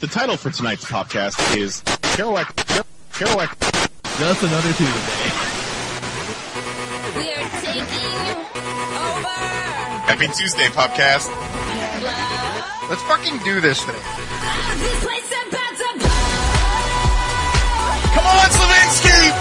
The title for tonight's podcast is Kerouac. Kerouac. Just another Tuesday. We're taking over. Happy Tuesday, podcast. Let's fucking do this thing. This place about to blow. Come on, Slavinsky!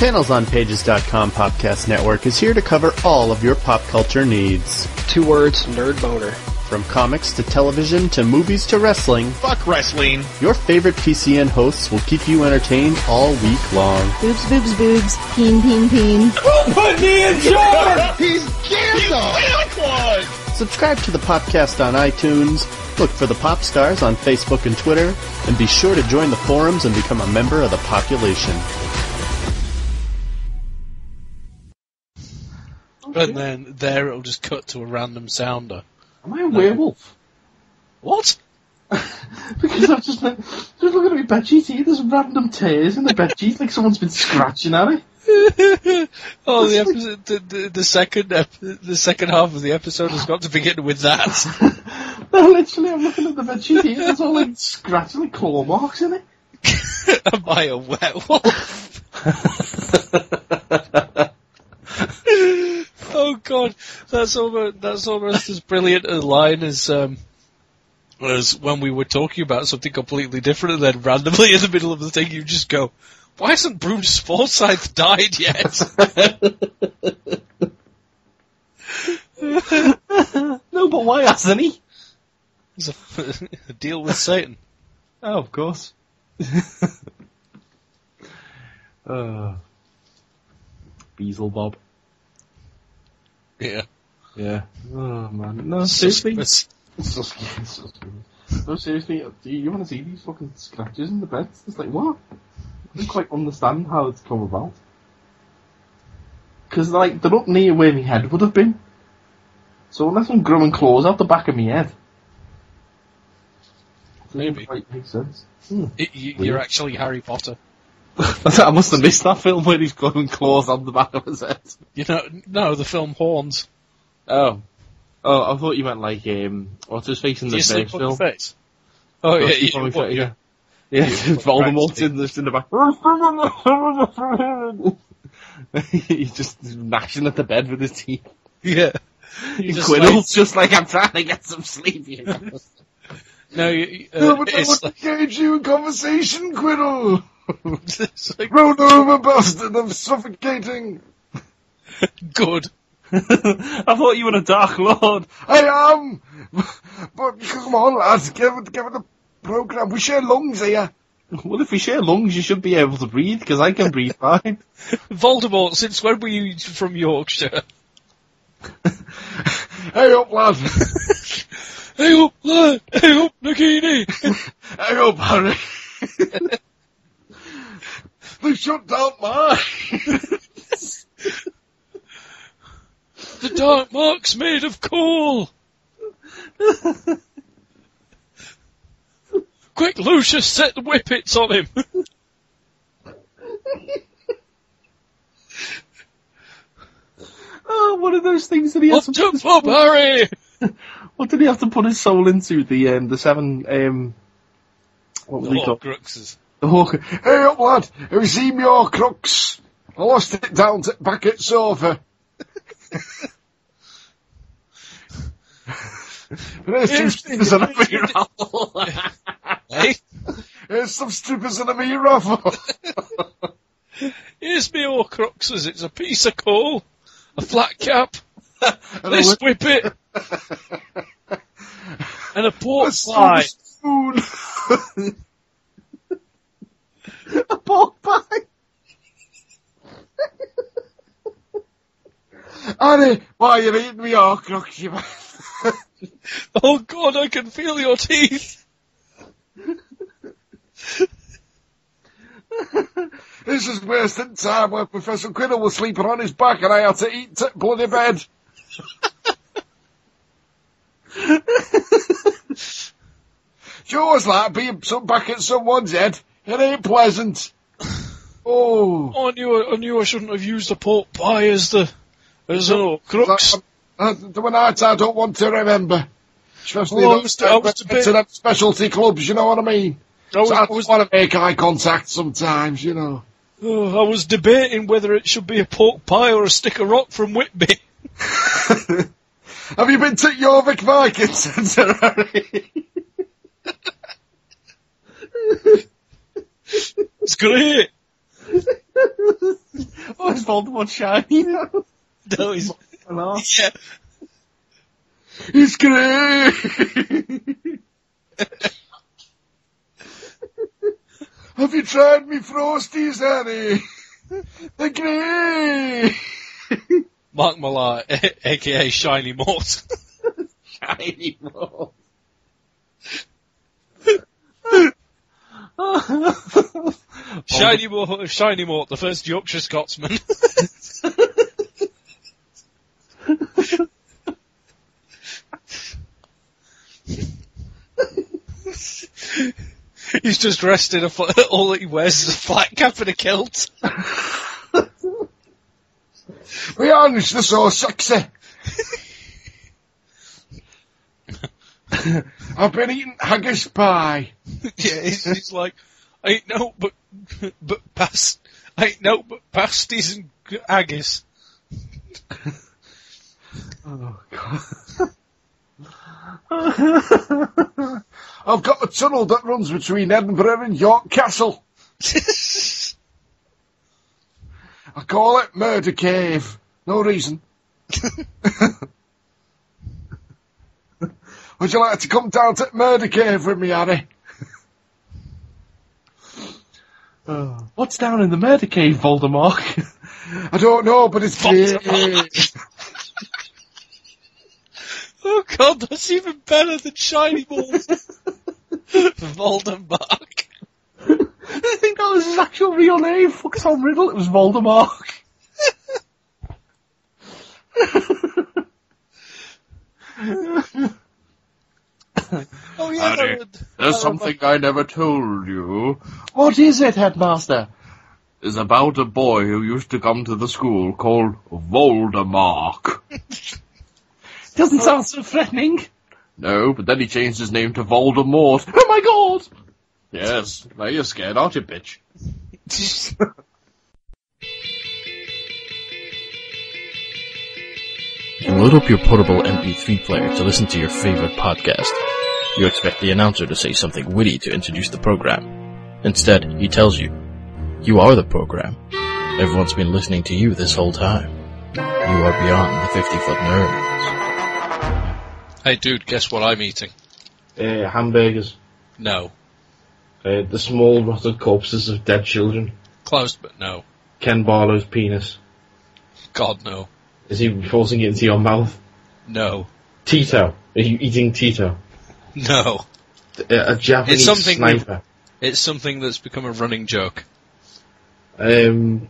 PanelsOnPages.com podcast network is here to cover all of your pop culture needs. Two words, nerd boner. From comics to television to movies to wrestling, Fuck wrestling. your favorite PCN hosts will keep you entertained all week long. Boobs, boobs, boobs. Peen, peen, peen. Who put me in charge? He's Gandalf! Subscribe to the podcast on iTunes, look for the pop stars on Facebook and Twitter, and be sure to join the forums and become a member of the population. And then there it'll just cut to a random sounder. Am I a werewolf? What? Because I've just like, just looking at my bed sheet here, there's random tears in the bed sheet, like someone's been scratching at it. oh, the episode, the, the, the second, ep- the second half of the episode has got to begin with that. No, literally, I'm looking at the bed sheet here, there's all like scratches, like claw marks in it. Am I a werewolf? Oh god, that's almost that's almost as brilliant a line as um as when we were talking about something completely different, and then randomly in the middle of the thing you just go, "Why hasn't Bruce Forsyth died yet?" No, but why hasn't he? It's a, a deal with Satan. Oh, of course. uh, Beelzebub. Yeah. Yeah. Oh man. No, seriously. Sus- It's so scary. It's so scary. No, seriously, do you want to see these fucking scratches in the bed? It's like, what? I don't quite understand how it's come about. Because, like, they're up near where my head would have been. So unless I'm growing claws out the back of my head. Maybe. quite make sense. Hmm. y- y- You're actually Harry Potter. I must have missed that film where he's growing claws on the back of his head. You know, no, the film Horns. Oh. Oh, I thought you meant like, um, what's his face in the you first on film? face? Oh yeah, you, what, you- yeah. Yeah, Voldemort's in the, in the back. He's just gnashing at the bed with his teeth. yeah. And just Quirrell's just like, I'm trying to get some sleep. You know? No, you, uh, it's, like, engage you in conversation, Quirrell! Like Roll over, bastard, I'm suffocating! good. I thought you were a Dark Lord. I am! But come on, lads, give it, give it a program. We share lungs here. Well, if we share lungs, you should be able to breathe, because I can breathe fine. Voldemort, since when were you from Yorkshire? Hey up, lad! Hey up, lad! Hey up, Nagini! hey up, Harry! They shut down mine! the Dark Mark's made of coal! Quick, Lucius, set the whippets on him! oh, one of those things that he has Up to to Bob Harry! What did he have to put his soul into? The um, the seven um, what was he called? Horcruxes. The Hawk. Hey up, lad! Have you seen your crooks? I lost it down to, back at sofa. There's two strippers and a me raffle. Hey, There's some strippers and a me raffle. here's me Horcruxes, it's a piece of coal, a flat cap, this whip- whippet, and a a pork pie. spoon. A pork pie. Harry, why you eating me your crux, you man? Oh god, I can feel your teeth! This is wasting time where Professor Quirrell was sleeping on his back and I had to eat t- bloody bed. sure was like being some back at someone's head. It ain't pleasant. Oh. I knew, I knew I shouldn't have used the pork pie as the, as an Horcrux. Uh, the one night I don't want to remember. Especially Oh, I those was- I was to a bit- them specialty clubs, you know what I mean? I was, So I I was, want to make eye contact sometimes, you know. oh, I was debating whether it should be a pork pie or a stick of rock from Whitby. Have you been to Jorvik Viking Centre, Harry? It's great. Oh, it's Voldemort shiny now. No, he's, Hello. yeah. It's great! Have you tried me Frosties, Harry? They're great! Mark Millar, aka Shiny Mort. Shiny ball. Shiny Mort, Shiny Mort, the first Yorkshire Scotsman. He's just dressed in a, fl- all that he wears is a flat cap and a kilt. My hands, they're so sexy. I've been eating haggis pie. Yeah, he's, he's like, I ain't no but, but past, I ain't no but pasties and haggis. Oh, God. I've got a tunnel that runs between Edinburgh and York Castle. I call it Murder Cave. No reason. Would you like to come down to Murder Cave with me, Harry? Oh. What's down in the murder cave, Voldemort? I don't know, but it's great. Oh god, that's even better than Shiny Balls. Voldemort. I think that was his actual real name. Fuck Tom Riddle, it was Voldemort. Oh yeah, Harry, would- There's something I never told you. What is it, headmaster? It's about a boy who used to come to the school called Voldemort. Doesn't oh. sound so threatening. No, but then he changed his name to Voldemort. Oh my god! Yes, now you're scared, aren't you, bitch? You load up your portable MP3 player to listen to your favorite podcast. You expect the announcer to say something witty to introduce the program. Instead, he tells you, You are the program. Everyone's been listening to you this whole time. You are beyond the 50 foot nerds. Hey dude, guess what I'm eating? Uh, hamburgers. No. Uh, the small rotted corpses of dead children. Close, but no. Ken Barlow's penis. God, no. Is he forcing it into your mouth? No. Tito. Are you eating Tito? No. A, Japanese It's sniper. It's something that's become a running joke. Um,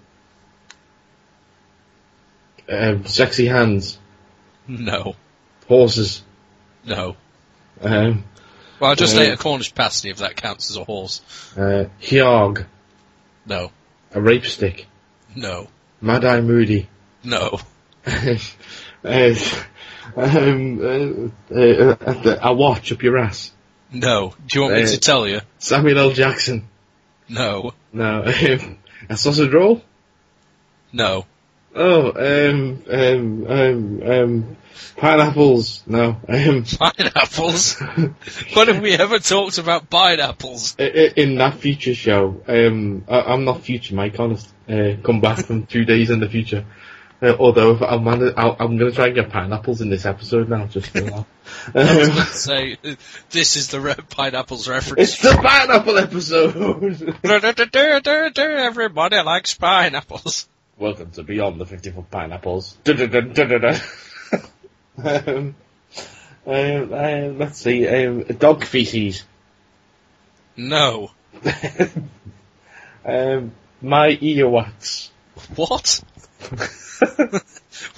um, sexy hands. No. Horses. No. Um, Well, I just Uh, ate a Cornish pasty if that counts as a horse. uh, Hyog. No. A rape stick. No. Mad Eye Moody. No. uh, um, uh, uh, uh, a watch up your ass. No. Do you want me Uh, to tell you? Samuel L. Jackson. No. No. Um, a sausage roll. No. Oh, um, um, um, um, pineapples. No. Um, Pineapples? when have we ever talked about pineapples? i- i- in that future show, um, I, I'm not future Mike, honest. Uh, come back from two days in the future. Uh, although if I'm, I'm going to try and get pineapples in this episode now, just for that. Um, say, this is the re- pineapples reference. it's the pineapple episode. Everybody likes pineapples. Welcome to Beyond the 50 Foot Pineapples. Um, um, um, let's see, um, dog feces. No. Um, my earwax. What?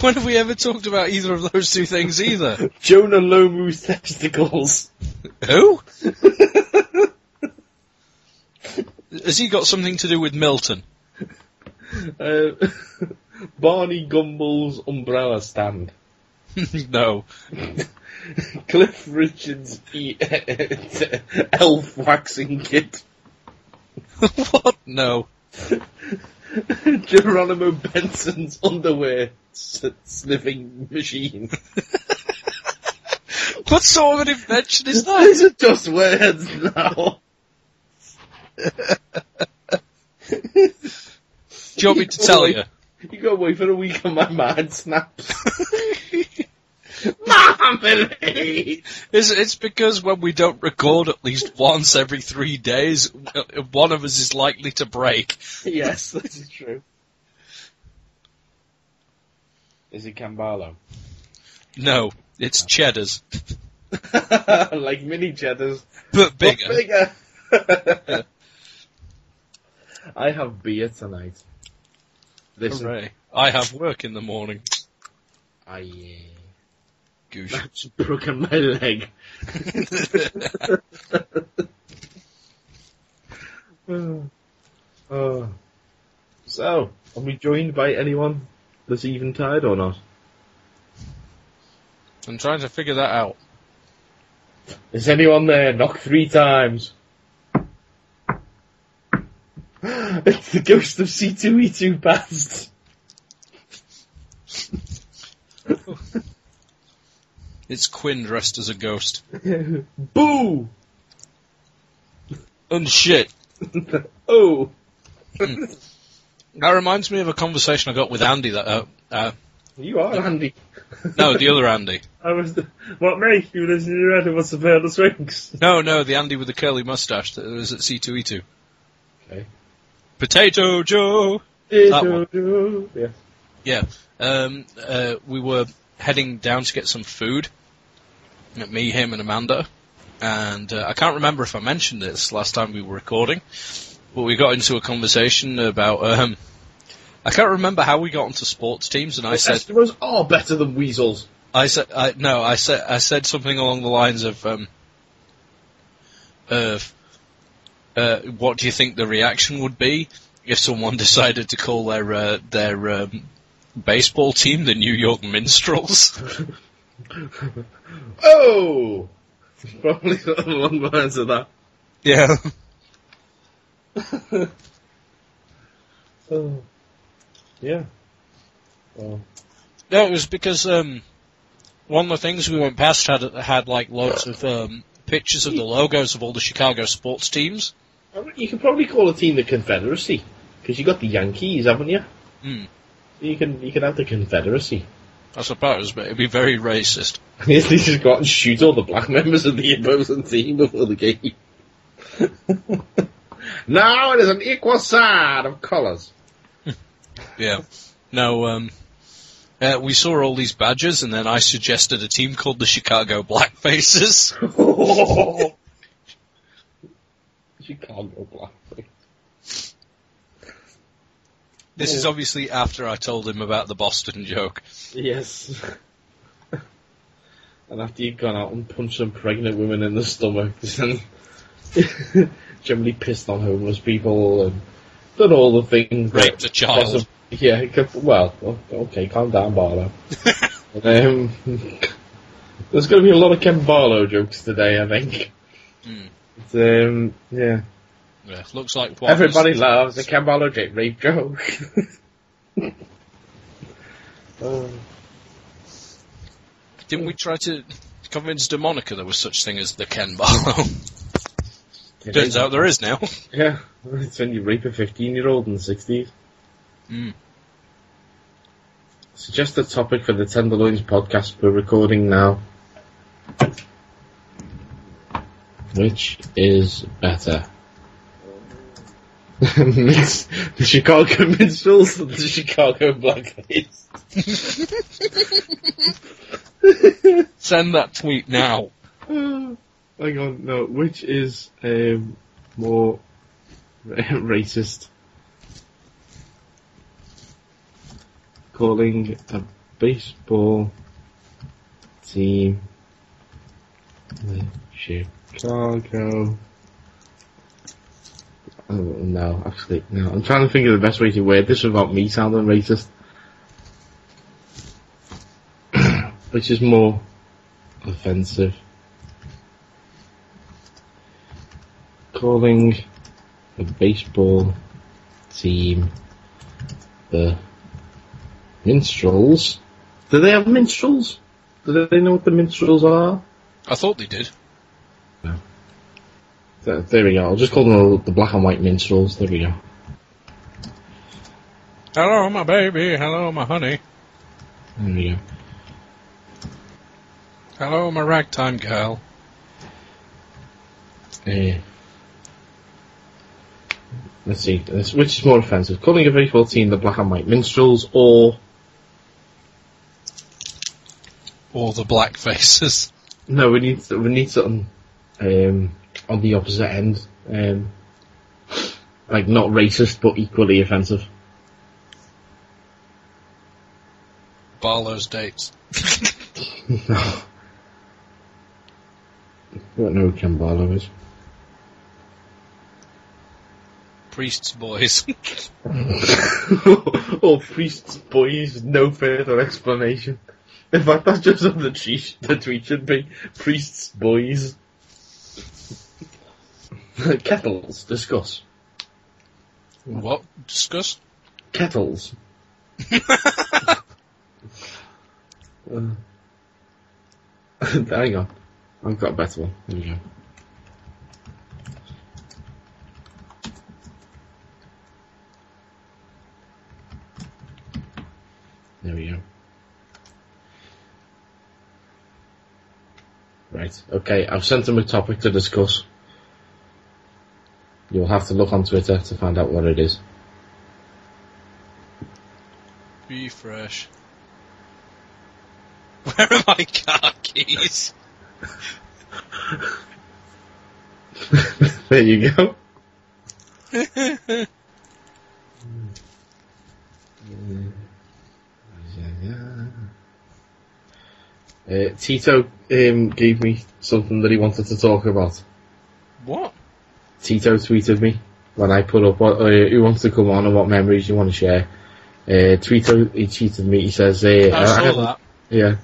When have we ever talked about either of those two things either? Jonah Lomu's testicles. Who? Has he got something to do with Milton? Uh, Barney Gumble's umbrella stand. no. Cliff Richards e- elf waxing kit. what? No. Geronimo Benson's underwear sniffing machine. What sort of an invention is that? These are just words now. Do you want me to tell you? You go away for a week and my mind snaps. Marmalade! It's, it's because when we don't record at least once every three days, uh, one of us is likely to break. Yes, that is true. Is it Camballo? No, it's cheddars, like mini cheddars. but but bigger. bigger. I have beer tonight. Listen, Hooray. I have work in the morning. I uh, Goosh. that's broken my leg. Oh. So, are we joined by anyone this eventide or not? I'm trying to figure that out. Is anyone there? Knock three times. it's the ghost of C2E2 past. It's Quinn dressed as a ghost. Boo! And shit. Oh! That reminds me of a conversation I got with Andy that, uh, uh, You are Andy. no, the other Andy. I was the, what me? You listen to your what's the pair of swings? No, no, the Andy with the curly mustache that was at C2E2. Okay. Potato Joe! That one. Yeah. Yeah. Um, uh, we were heading down to get some food. Me, him, and Amanda. And uh, I can't remember if I mentioned this last time we were recording, but we got into a conversation about. Um, I can't remember how we got onto sports teams, and I said, Eskimos are better than weasels. I said, I, no, I said, I said something along the lines of, um, of, uh, what do you think the reaction would be if someone decided to call their uh, their um, baseball team the New York Minstrels? Oh! Probably not along the lines of that. yeah. Oh. Yeah. Oh. No, it was because um, one of the things we went past had had like loads of um, pictures of the logos of all the Chicago sports teams. You could probably call a team the Confederacy, because you got the Yankees, haven't you? Hmm. You can you can have the Confederacy. I suppose, but it'd be very racist. They just go out and shoot all the black members of the opposing team before the game. now it is an equal side of colours. Yeah. No, um, uh, we saw all these badges, and then I suggested a team called the Chicago Blackfaces. Chicago blackface. This is obviously after I told him about the Boston joke. Yes. and after you've gone out and punched some pregnant women in the stomach, and generally pissed on homeless people and done all the things. that Raped a child. yeah, well, okay, calm down, Barlow. um, there's going to be a lot of Ken Barlow jokes today, I think. Hmm. But, um, yeah. Yeah, looks like what Everybody loves a Ken Barlow j- rape joke. Oh. Didn't we try to convince DeMonica there was such thing as the Ken Barlow? Turns out there is now. Yeah, it's when you rape a 15 year old in the 60s. Mm. Suggest a topic for the Tenderloins podcast we're recording now. Which is better? The Chicago Minstrels and the Chicago Blackface. Send that tweet now. Hang on, no, which is um, more racist? Calling a baseball team the Chicago. Oh, no, actually, no. I'm trying to think of the best way to word this without me sounding racist. which is more offensive. Calling a baseball team the minstrels. Do they have minstrels? Do they know what the minstrels are? I thought they did. There, there we go. I'll just call them the black and white minstrels. There we go. Hello, my baby. Hello, my honey. There we go. Hello, my ragtime gal. Uh, let's see. This, which is more offensive? Calling a baseball team the black and white minstrels or Or the black faces. no? We need we need something um, on the opposite end. Um, like not racist but equally offensive. Barlow's dates. no. I don't know who Ken Barlow is. Priests, boys. oh, priests, boys, no further explanation. In fact, that's just what the tweet, the tweet should be. Priests, boys. Kettles, discuss. what? Discuss? Kettles. Uh, hang on. I've got a better one. There we go. There we go. Right, okay, I've sent him a topic to discuss. You'll have to look on Twitter to find out what it is. Refresh. Where are my car keys? there you go. Uh, Tito um, gave me something that he wanted to talk about. What? Tito tweeted me when I put up what, uh, who wants to come on and what memories you want to share. Uh, Tito, he tweeted me, he says, uh, I saw I- that. Yeah.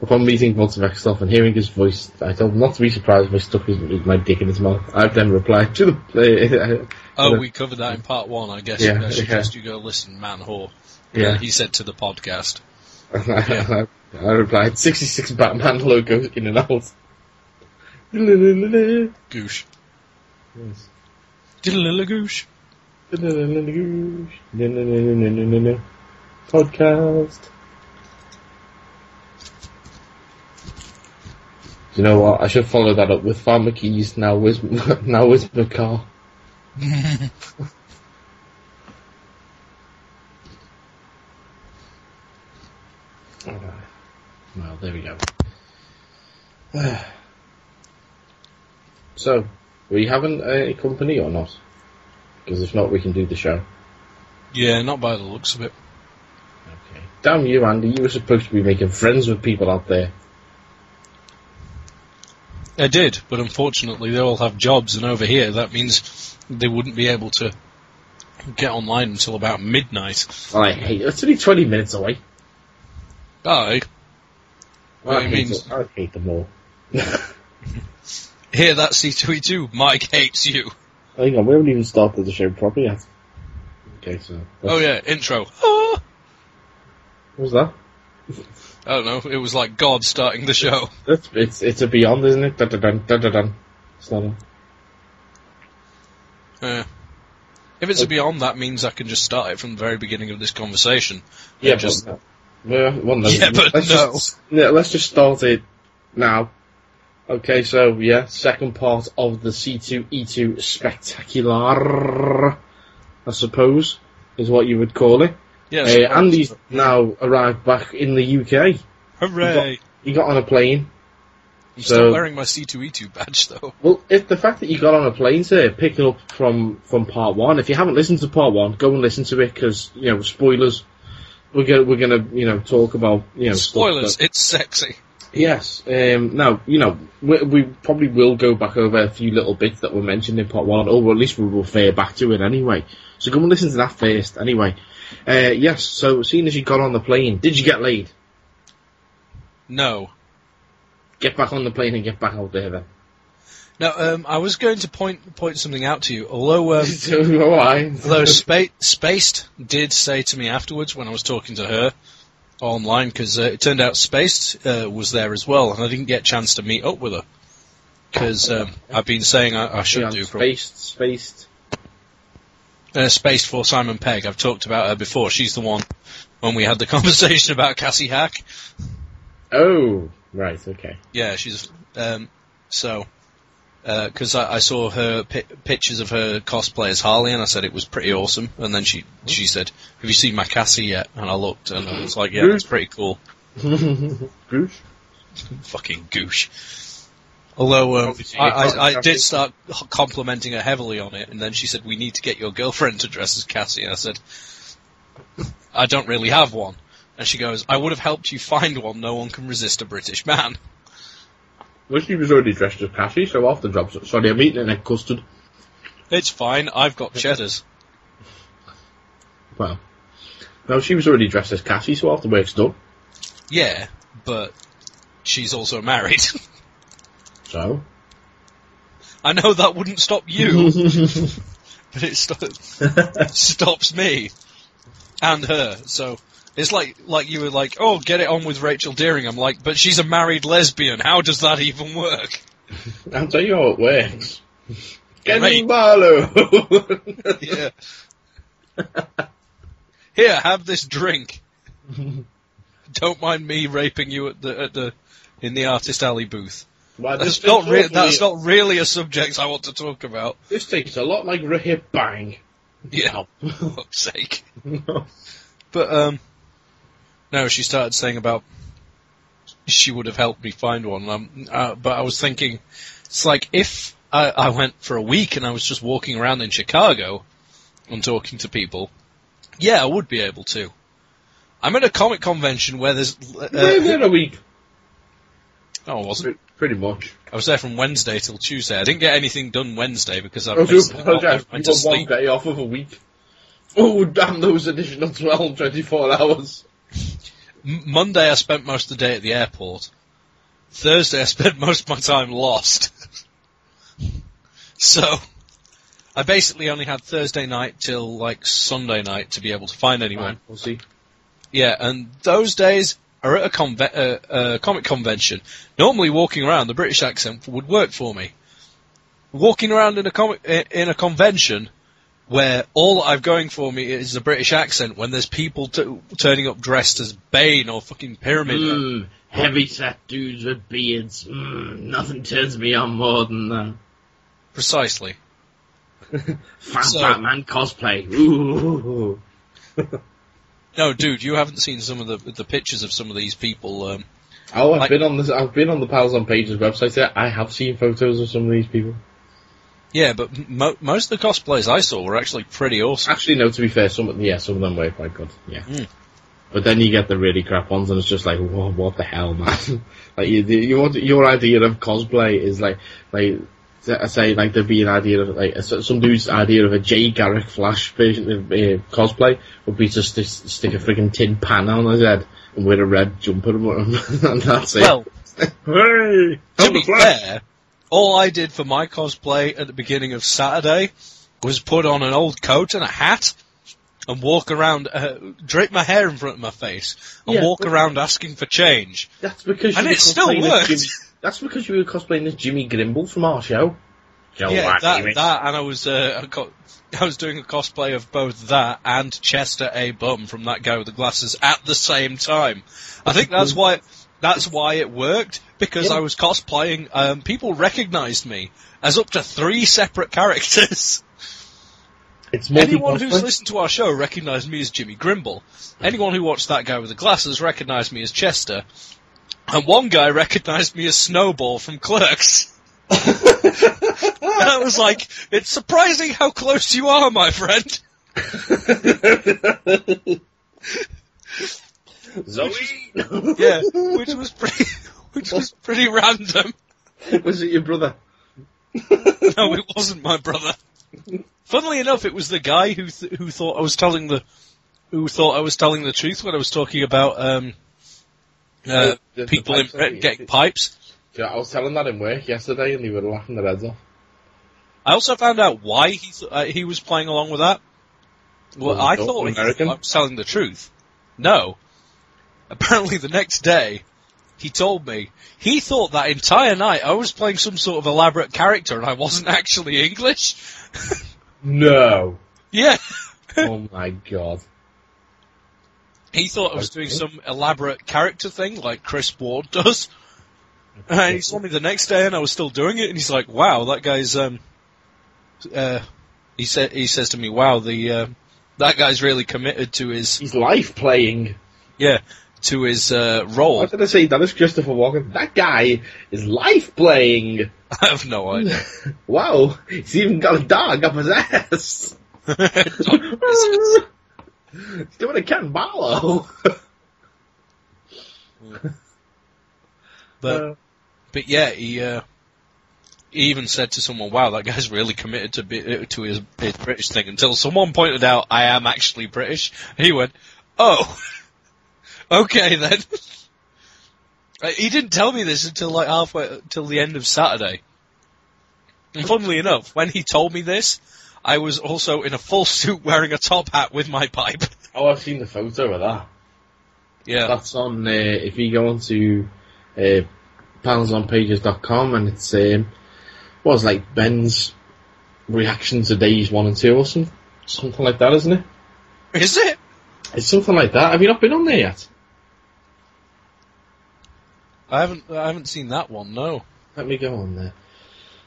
Upon meeting Vaults of Extoth and hearing his voice, I told him not to be surprised if I stuck his, my dick in his mouth. I've then replied to the. Uh, Oh, we covered that in part one, I guess. Yeah, I suggest yeah. you go listen, man whore. Yeah. He said to the podcast. I, I replied, 66 Batman logo in and out. Yes. Goosh. Diddle goosh. Podcast. Do you know what? I should follow that up with Farmer Keys. Now where's now where's my car? Well, there we go. so, were you having uh, a company or not? Because if not, we can do the show. Yeah, not by the looks of it. Okay. Damn you, Andy. You were supposed to be making friends with people out there. I did, but unfortunately they all have jobs, and over here that means they wouldn't be able to get online until about midnight. I hate it. It's only 20 minutes away. Aye. Well, I, hate means- I hate them all. Here, that's C2E2. Mike hates you. Hang on, we haven't even started the show properly yet. Okay, so. Oh yeah, intro. Ah! What was that? I don't know. It was like God starting the show. It's, it's, it's a beyond, isn't it? Dun dun dun dun dun dun. It's not a- Yeah. If it's a beyond, that means I can just start it from the very beginning of this conversation. Yeah, just- but no. Yeah, well, no. Yeah, but let's no. Just, yeah, let's just start it now. Okay, so yeah, second part of the C2E2 spectacular, I suppose, is what you would call it. Yeah. Uh, Andy's now arrived back in the UK. Hooray! He got on a plane. I'm so- still wearing my C2E2 badge though. Well, if the fact that you got on a plane to picking up from from part one, if you haven't listened to part one, go and listen to it because you know spoilers. We're gonna we're gonna you know talk about you know Spoilers, that- it's sexy. Yes. Um, now, you know, we, we probably will go back over a few little bits that were mentioned in part one, or at least we will refer back to it anyway. So go and listen to that first, anyway. Uh, yes, so seeing as you got on the plane, did you get laid? No. get back on the plane and get back out there then. Now, um, I was going to point point something out to you. Although, um, So, although Spa- Spaced did say to me afterwards when I was talking to her online, because uh, it turned out Spaced uh, was there as well, and I didn't get a chance to meet up with her because um, I've been saying I, I should Yeah, do. spaced, spaced. uh, Spaced for Simon Pegg. I've talked about her before. She's the one when we had the conversation about Cassie Hack. Oh, right, okay. Yeah, she's um, so because I, I saw her pi- pictures of her cosplay as Harley, and I said it was pretty awesome. And then she she said, "Have you seen my Cassie yet?" And I looked, and I was like, "Yeah, it's pretty cool." Goosh. Fucking goosh. Although um, I, I, I did start complimenting her heavily on it, and then she said, "We need to get your girlfriend to dress as Cassie." And I said, "I don't really have one." And she goes, "I would have helped you find one. No one can resist a British man." Well, she was already dressed as Cassie, so off the job. Sorry, I'm eating a custard. It's fine. I've got cheddars. Well, no, she was already dressed as Cassie, so the work's done. Yeah, but she's also married. So, I know that wouldn't stop you, but it sto- stops me and her. So it's like like you were like, oh, get it on with Rachel Deering. I'm like, but she's a married lesbian. How does that even work? I'll tell you how it works. Kenny. Barlow! Yeah. Here, have this drink. Don't mind me raping you at the at the in the artist alley booth. Well, That's not re- that's not really a subject I want to talk about. This tastes a lot like Rahip Bang. Yeah, for fuck's sake. But um, no, she started saying about she would have helped me find one. Um, uh, but I was thinking, it's like if I, I went for a week and I was just walking around in Chicago and talking to people, yeah, I would be able to. I'm at a comic convention where there's. Uh, We're there a week. oh, I wasn't. Pretty much. I was there from Wednesday till Tuesday. I didn't get anything done Wednesday because I, I do basically- I. You got one day off of a week. Oh, damn those additional 12, 24 hours. Monday I spent most of the day at the airport. Thursday I spent most of my time lost. so, I basically only had Thursday night till like Sunday night to be able to find anyone. Fine, we'll see. Yeah, and those days are at a conve- uh, uh, comic convention. Normally walking around, the British accent would work for me. Walking around in a comic in a convention where all I've going for me is the British accent when there's people t- turning up dressed as Bane or fucking Pyramid. Mm, heavy set dudes with beards. Mm, nothing turns me on more than that. Precisely. Fat So- Batman cosplay. Ooh. No, dude, you haven't seen some of the the pictures of some of these people. Um, Oh, I've Like- been on this. I've been on the Panels on Pages website. There, I have seen photos of some of these people. Yeah, but mo- most of the cosplays I saw were actually pretty awesome. Actually, no. To be fair, some of yeah, some of them were quite good. Yeah. Mm. But then you get the really crap ones, and it's just like, whoa, what the hell, man? like you, you want your idea of cosplay is like, like I say, like there'd be an idea of like some dude's idea of a Jay Garrick Flash version of uh, cosplay would be just to stick a freaking tin pan on his head and wear a red jumper, and that's it. Well, hey, to be fair, all I did for my cosplay at the beginning of Saturday was put on an old coat and a hat and walk around, uh, drape my hair in front of my face and Yeah, walk around asking for change. That's because And you were it still cosplaying as worked. Jimmy, that's because you were cosplaying as Jimmy Grimble from our show. Joe yeah, that, that, and I was, uh, I was doing a cosplay of both that and Chester A. Bum from that guy with the glasses at the same time. I think that's why, that's why it worked, because Yeah. I was cosplaying, um, people recognized me as up to three separate characters. It's Anyone who's listened to our show recognised me as Jimmy Grimble. Anyone who watched that guy with the glasses recognised me as Chester. And one guy recognised me as Snowball from Clerks. and I was like, it's surprising how close you are, my friend. Zoe. Yeah, which was pretty, which was pretty random. was it your brother? No, it wasn't my brother. Funnily enough, it was the guy who th- who thought I was telling the who thought I was telling the truth when I was talking about um, uh, The- the- the people in pipes, I think. getting pipes. Yeah, I was telling that in work yesterday, and they were laughing their heads off. I also found out why he th- uh, he was playing along with that. Well, Was I he thought he I was telling the truth. No. Apparently, the next day, he told me he thought that entire night I was playing some sort of elaborate character and I wasn't actually English. No. Yeah. oh my god. He thought I was doing some elaborate character thing like Chris Ward does. And he saw me the next day and I was still doing it and he's like, wow, that guy's, um, uh, he said, he says to me, wow, the, uh, that guy's really committed to his, He's life playing. yeah, to his, uh, role. Why did I say that is Christopher Walken? That guy is life playing. I have no idea. Wow, he's even got a dog up his ass. He's doing a Ken Barlow. But, but yeah, he, uh, he even said to someone, wow, that guy's really committed to be, to his, his British thing until someone pointed out I am actually British. He went, oh, okay then. Uh, he didn't tell me this until like halfway, till the end of Saturday. And funnily enough, when he told me this, I was also in a full suit wearing a top hat with my pipe. oh, I've seen the photo of that. Yeah. That's on, uh, if you go onto uh, panelsonpages.com and it's, um, what was it, like Ben's reaction to days one and two or something, something like that, isn't it? Is it? It's something like that. Have you not been on there yet? I haven't, I haven't seen that one, no. Let me go on there.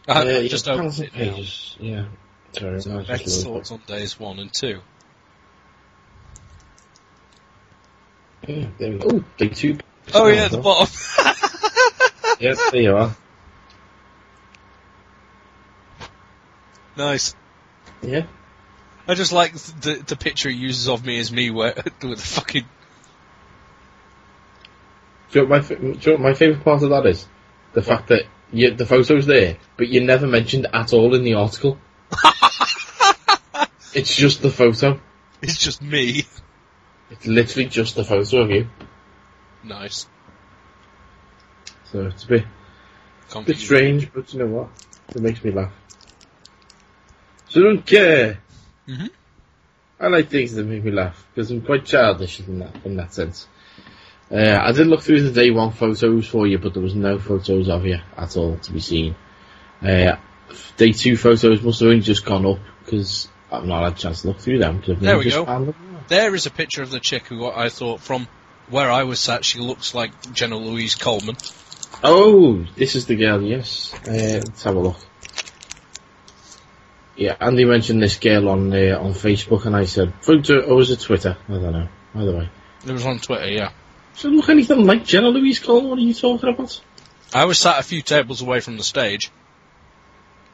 I I yeah, just opened it now. pages. Yeah. Sorry, So I was Ben's just a little thoughts on days one and two. Yeah, there we go. Oh, day two. Oh yeah, at the bottom. Yeah, there you are. nice. Yeah. I just like the the picture he uses of me as me where, with the fucking. Do you know what my, do you know what my favourite part of that is? The fact that you, the photo's there, but you're never mentioned at all in the article. it's just the photo. It's just me. It's literally just the photo of you. Nice. So it's a bit, bit strange, but you know what? It makes me laugh. So I don't care. Mhm. I like things that make me laugh because I'm quite childish in that in that sense. Uh, I did look through the day one photos for you, but there was no photos of you at all to be seen. Uh, day two photos must have only just gone up because I've not had a chance to look through them. There we go. There is a picture of the chick who I thought from where I was sat, she looks like Jenna Louise Coleman. Oh, this is the girl. Yes. Uh, let's have a look. Yeah, Andy mentioned this girl on uh, on Facebook, and I said photo or was it Twitter? I don't know. Either way. It was on Twitter, yeah. She look anything like Jenna Louise Cole. What are you talking about? I was sat a few tables away from the stage.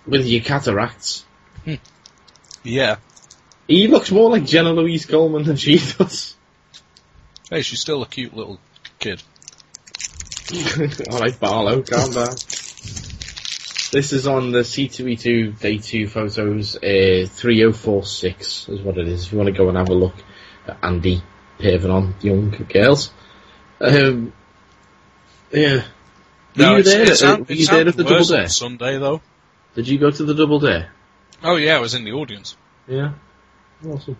With your cataracts. Yeah. He looks more like Jenna Louise Coleman than she does. Hey, she's still a cute little kid. Alright, Barlow, calm down. This is on the C2E2 Day 2 photos, uh, 3046 is what it is, if you want to go and have a look at Andy paving on young girls. Um, yeah. Were No, you there, it at- were you there at the double day? Sunday though. Did you go to the double day? Oh yeah, I was in the audience. Yeah. Awesome.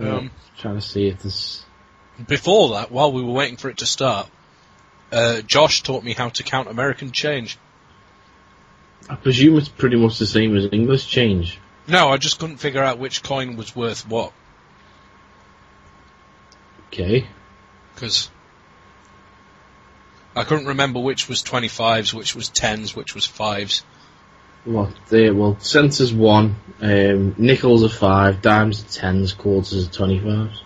Um, trying to see if this... Before that, while we were waiting for it to start, uh, Josh taught me how to count American change. I presume it's pretty much the same as English change. No, I just couldn't figure out which coin was worth what. Okay. Because I couldn't remember which was 25s, which was 10s, which was 5s. What they well, cents is one, um, nickels are five, dimes are tens, quarters are twenty fives.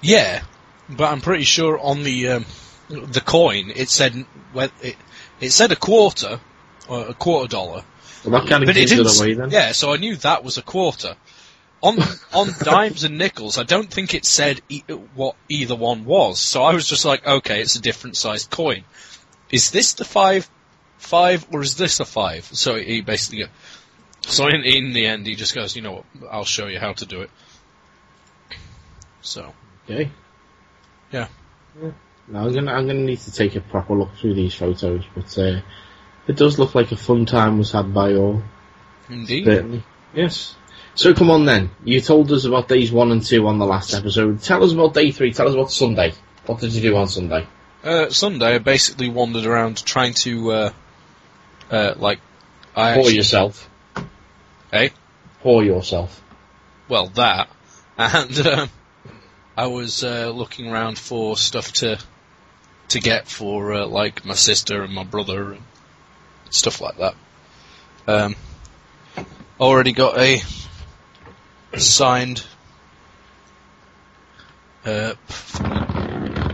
Yeah, but I'm pretty sure on the um, the coin it said well, it it said a quarter or a quarter dollar, Well, that kind of but gives it away then. Yeah, so I knew that was a quarter. On on dimes and nickels, I don't think it said e- what either one was. So I was just like, okay, it's a different sized coin. Is this the five five or is this a five? So he basically, so in in the end, he just goes, you know what, I'll show you how to do it. So Okay. Yeah. Yeah. No, I'm gonna I'm gonna need to take a proper look through these photos, but uh, it does look like a fun time was had by all. Indeed. Certainly. Yes. So come on then. You told us about days one and two on the last episode. Tell us about day three. Tell us about Sunday. What did you do on Sunday? Uh, Sunday, I basically wandered around trying to, uh, uh, like, I Pour actually, yourself. Eh? Pour yourself. well, that, and um, I was uh, looking around for stuff to to get for uh, like my sister and my brother and stuff like that. Um, already got a signed uh,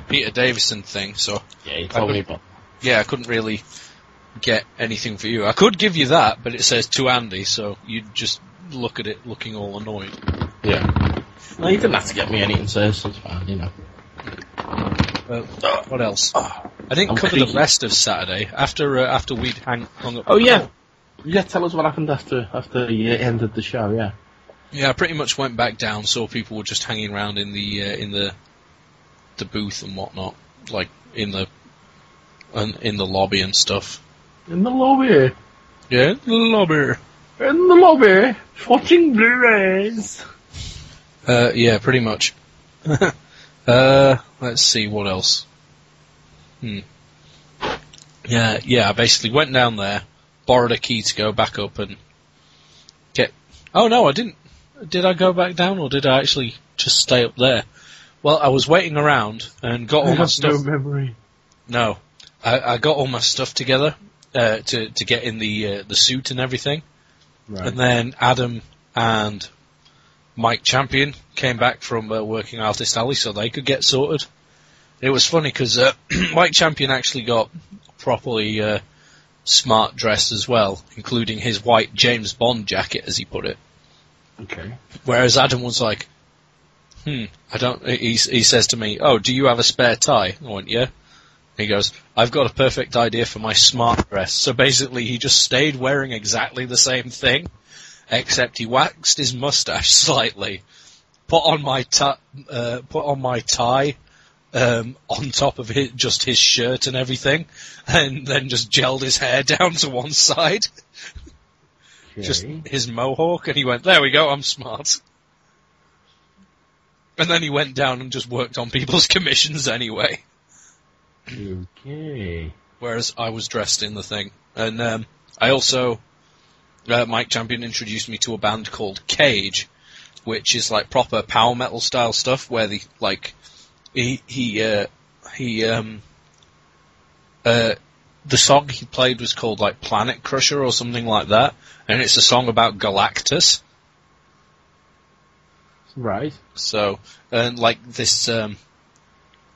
Peter Davison thing, so Yeah, you told me about. yeah, I couldn't really get anything for you. I could give you that, but it says to Andy, so you'd just look at it looking all annoyed. Yeah. No, you didn't have to get me anything, so It's fine, you know. Uh, what else? I didn't I'm cover the rest of Saturday after uh, after we'd hang, hung up. Oh yeah. Yeah, tell us what happened after after you ended the show. Yeah. Yeah, I pretty much went back down. Saw people were just hanging around in the uh, in the the booth and whatnot, like in the and in the lobby and stuff. In the lobby. Yeah, in the lobby. In the lobby, watching Blu-rays. Uh, yeah, pretty much. uh, let's see what else. Hmm. Yeah, yeah. I basically went down there, borrowed a key to go back up and get. Oh no, I didn't. Did I go back down or did I actually just stay up there? Well, I was waiting around and got all my stuff. No memory. No, I, I got all my stuff together uh, to to get in the uh, the suit and everything. Right. And then Adam and Mike Champion came back from uh, working Artist Alley so they could get sorted. It was funny because uh, Mike Champion actually got properly uh, smart dressed as well, including his white James Bond jacket, as he put it. Okay. Whereas Adam was like, "Hmm, I don't." He he says to me, "Oh, do you have a spare tie?" I went, "Yeah." He goes, "I've got a perfect idea for my smart dress." So basically, he just stayed wearing exactly the same thing, except he waxed his mustache slightly, put on my uh, put on my tie. Um, on top of his, just his shirt and everything, and then just gelled his hair down to one side, just his mohawk, and he went, "There we go, I'm smart." And then he went down and just worked on people's commissions anyway. Okay. Whereas I was dressed in the thing. And um, I also, uh, Mike Champion introduced me to a band called Cage, which is like proper power metal style stuff where the, like, he, he, uh, he, um, uh, the song he played was called like Planet Crusher or something like that. And it's a song about Galactus. Right. So, and like this, um,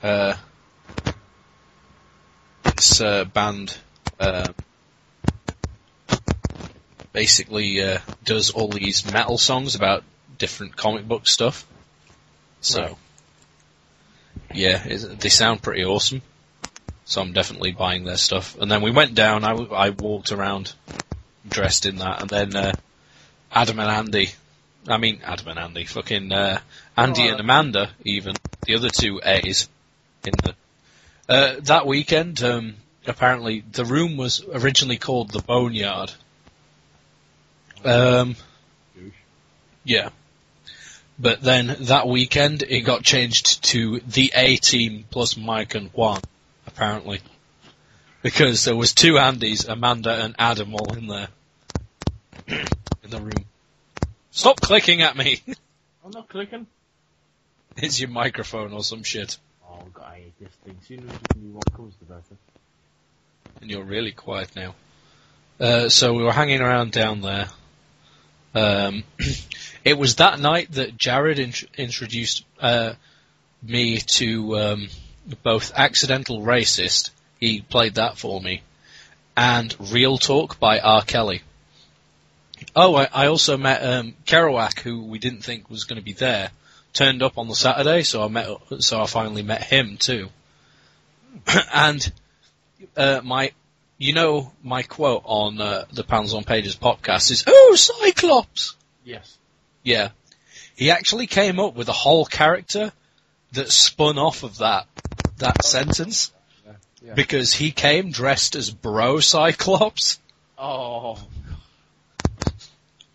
uh, this uh, band uh, basically uh, does all these metal songs about different comic book stuff. So, Right. yeah, they sound pretty awesome. So I'm definitely buying their stuff. And then we went down. I, w- I walked around dressed in that, and then uh, Adam and Andy. I mean, Adam and Andy, fucking uh, Andy and Amanda, even the other two A's in the uh, that weekend. Um, apparently, the room was originally called the Boneyard. Um, yeah, but then that weekend it got changed to the A Team plus Mike and Juan. Apparently, because there was two Andys, Amanda and Adam, all in there in the room. Stop clicking at me. I'm not clicking. it's your microphone or some shit. Oh god, I hate this thing. Sooner as the new one comes, the better. and you're really quiet now. Uh, so we were hanging around down there. Um, it was that night that Jared int- introduced uh, me to um, both Accidental Racist, he played that for me, and Real Talk by R. Kelly. Oh, I, I also met um, Kerouac, who we didn't think was going to be there, turned up on the Saturday, so I met, so I finally met him too. and uh, my, you know, my quote on uh, the Panels on Pages podcast is, "Oh, Cyclops." Yes. Yeah, he actually came up with a whole character that spun off of that. That sentence. Yeah. because he came dressed as Bro Cyclops, Oh.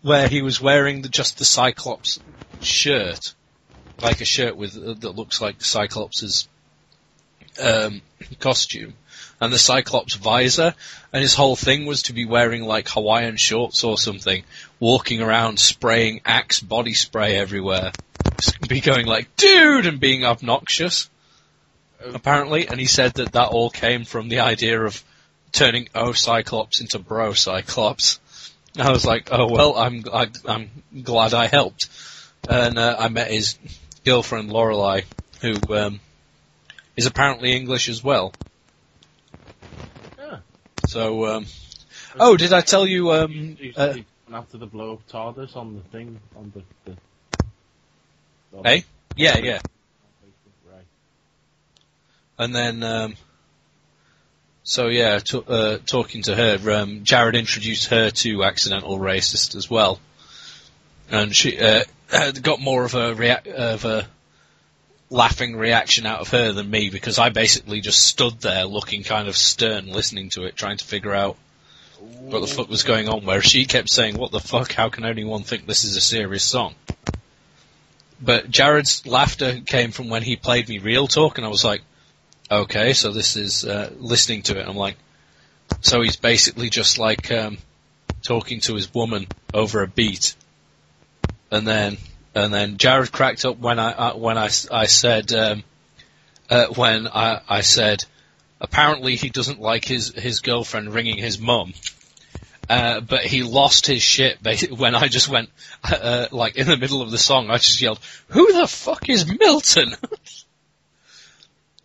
where he was wearing the, just the Cyclops shirt, like a shirt with uh, that looks like Cyclops's um, costume, and the Cyclops visor, and his whole thing was to be wearing like Hawaiian shorts or something, walking around spraying Axe body spray everywhere, be going like "dude" and being obnoxious. Apparently, and he said that that all came from the idea of turning O Cyclops into Bro Cyclops. I was like, oh well, I'm I, I'm glad I helped, and uh, I met his girlfriend Lorelai, who um, is apparently English as well. Yeah. So, um, oh, did I tell you? Um, He's- uh, he's after the blow up TARDIS on the thing on the. the on Hey? yeah, yeah, Right. And then. Um, so yeah, t- uh, talking to her, um, Jared introduced her to accidental racist as well, and she uh, got more of a rea- of a laughing reaction out of her than me because I basically just stood there looking kind of stern, listening to it, trying to figure out what the fuck was going on. Where she kept saying, "What the fuck? How can anyone think this is a serious song?" But Jared's laughter came from when he played me Real Talk, and I was like, "Okay, so this is uh, listening to it." I'm like, so he's basically just like um, talking to his woman over a beat, and then and then Jared cracked up when I uh, when I, I said um, uh, when I, I said apparently he doesn't like his his girlfriend ringing his mum. Uh, but he lost his shit when I just went, uh, like in the middle of the song, I just yelled, "Who the fuck is Milton?"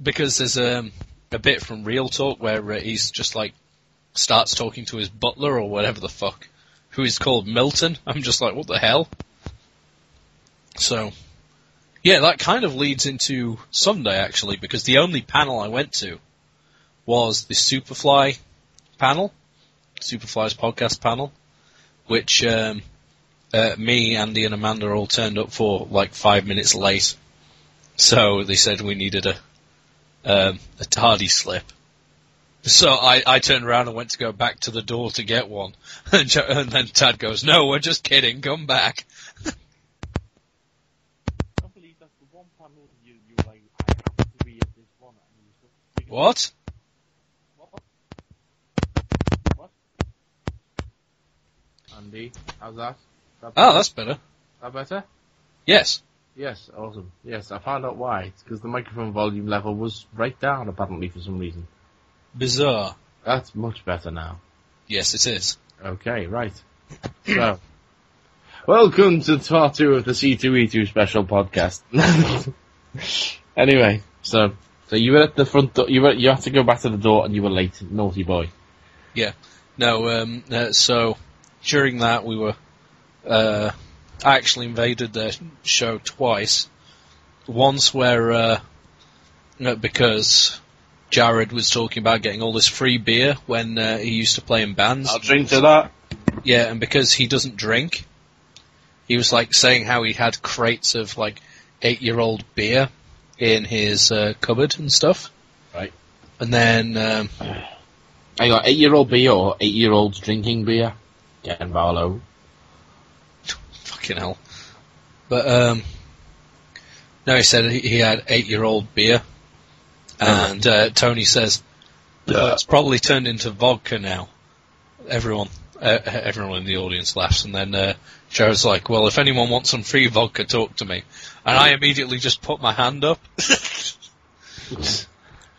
because there's um, a bit from Real Talk where he's just like starts talking to his butler or whatever the fuck, who is called Milton. I'm just like, what the hell? So, yeah, that kind of leads into Sunday actually, because the only panel I went to was the Superfly panel, Superfly's podcast panel, which um, uh, me, Andy, and Amanda all turned up for like five minutes late. So they said we needed a um, a tardy slip. So I, I turned around and went to go back to the door to get one, and, Jo- and then Tad goes, "No, we're just kidding. Come back." I can't believe that's the one panel you you were like I have to be at this one and you just What? What? What? Andy, how's that? that Oh, that's better. that better? Yes. Yes, awesome. Yes, I found out why. It's because the microphone volume level was right down apparently for some reason. Bizarre. That's much better now. Yes, it is. Okay, right. So, welcome to part two of the C2E2 special podcast. anyway, so so you were at the front door. You were you had to go back to the door, and you were late. Naughty boy. Yeah. No, um, uh, so during that we were, uh, I actually invaded their show twice. Once where, uh, because Jared was talking about getting all this free beer when uh, he used to play in bands. I'll drink to that. Yeah, and because he doesn't drink, he was like saying how he had crates of like eight-year-old beer in his uh, cupboard and stuff. Right. And then um, I got eight year old beer or eight year olds drinking beer. Getting Barlow. Fucking hell. But um, no, he said he, he had eight-year-old beer, and uh, Tony says "Oh, it's probably turned into vodka now. Everyone, uh, everyone in the audience laughs, and then uh, Joe's like, "Well, if anyone wants some free vodka, talk to me." And I immediately just put my hand up.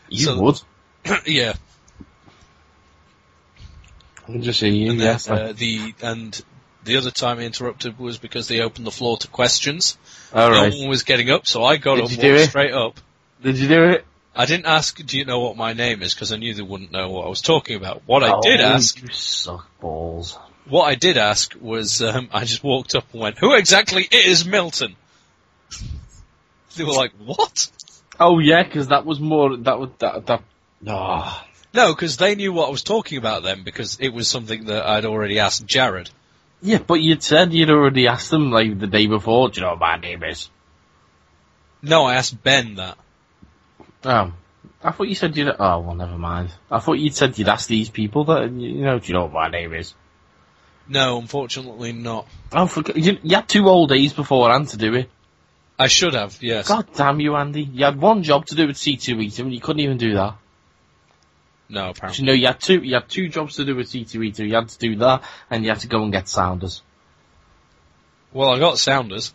You So- would. yeah, I can just see you. and Yes. uh, the and the other time I interrupted was because they opened the floor to questions. All no right. one was getting up, so I got Did up, you do walked it? straight up. Did you do it? I didn't ask, do you know what my name is? Because I knew they wouldn't know what I was talking about. What I did Oh, ask, You suck balls. what I did ask was, um, I just walked up and went, "Who exactly is Milton?" they were like, "What?" Oh yeah, because that was more. That was that. that ah. No, because they knew what I was talking about then, because it was something that I'd already asked Jared. Yeah, but you'd said you'd already asked them like the day before. Do you know what my name is? No, I asked Ben that. Oh, I thought you said you'd. Oh well, never mind. I thought you'd said you'd ask these people that you know. Do you know what my name is? No, unfortunately not. Oh, for, you, you had two whole days beforehand to do it. I should have, yes. God damn you, Andy! You had one job to do with C2E2, and you couldn't even do that. No, apparently. you know, you had two. You had two jobs to do with C2E2. You had to do that, and you had to go and get sounders. Well, I got sounders.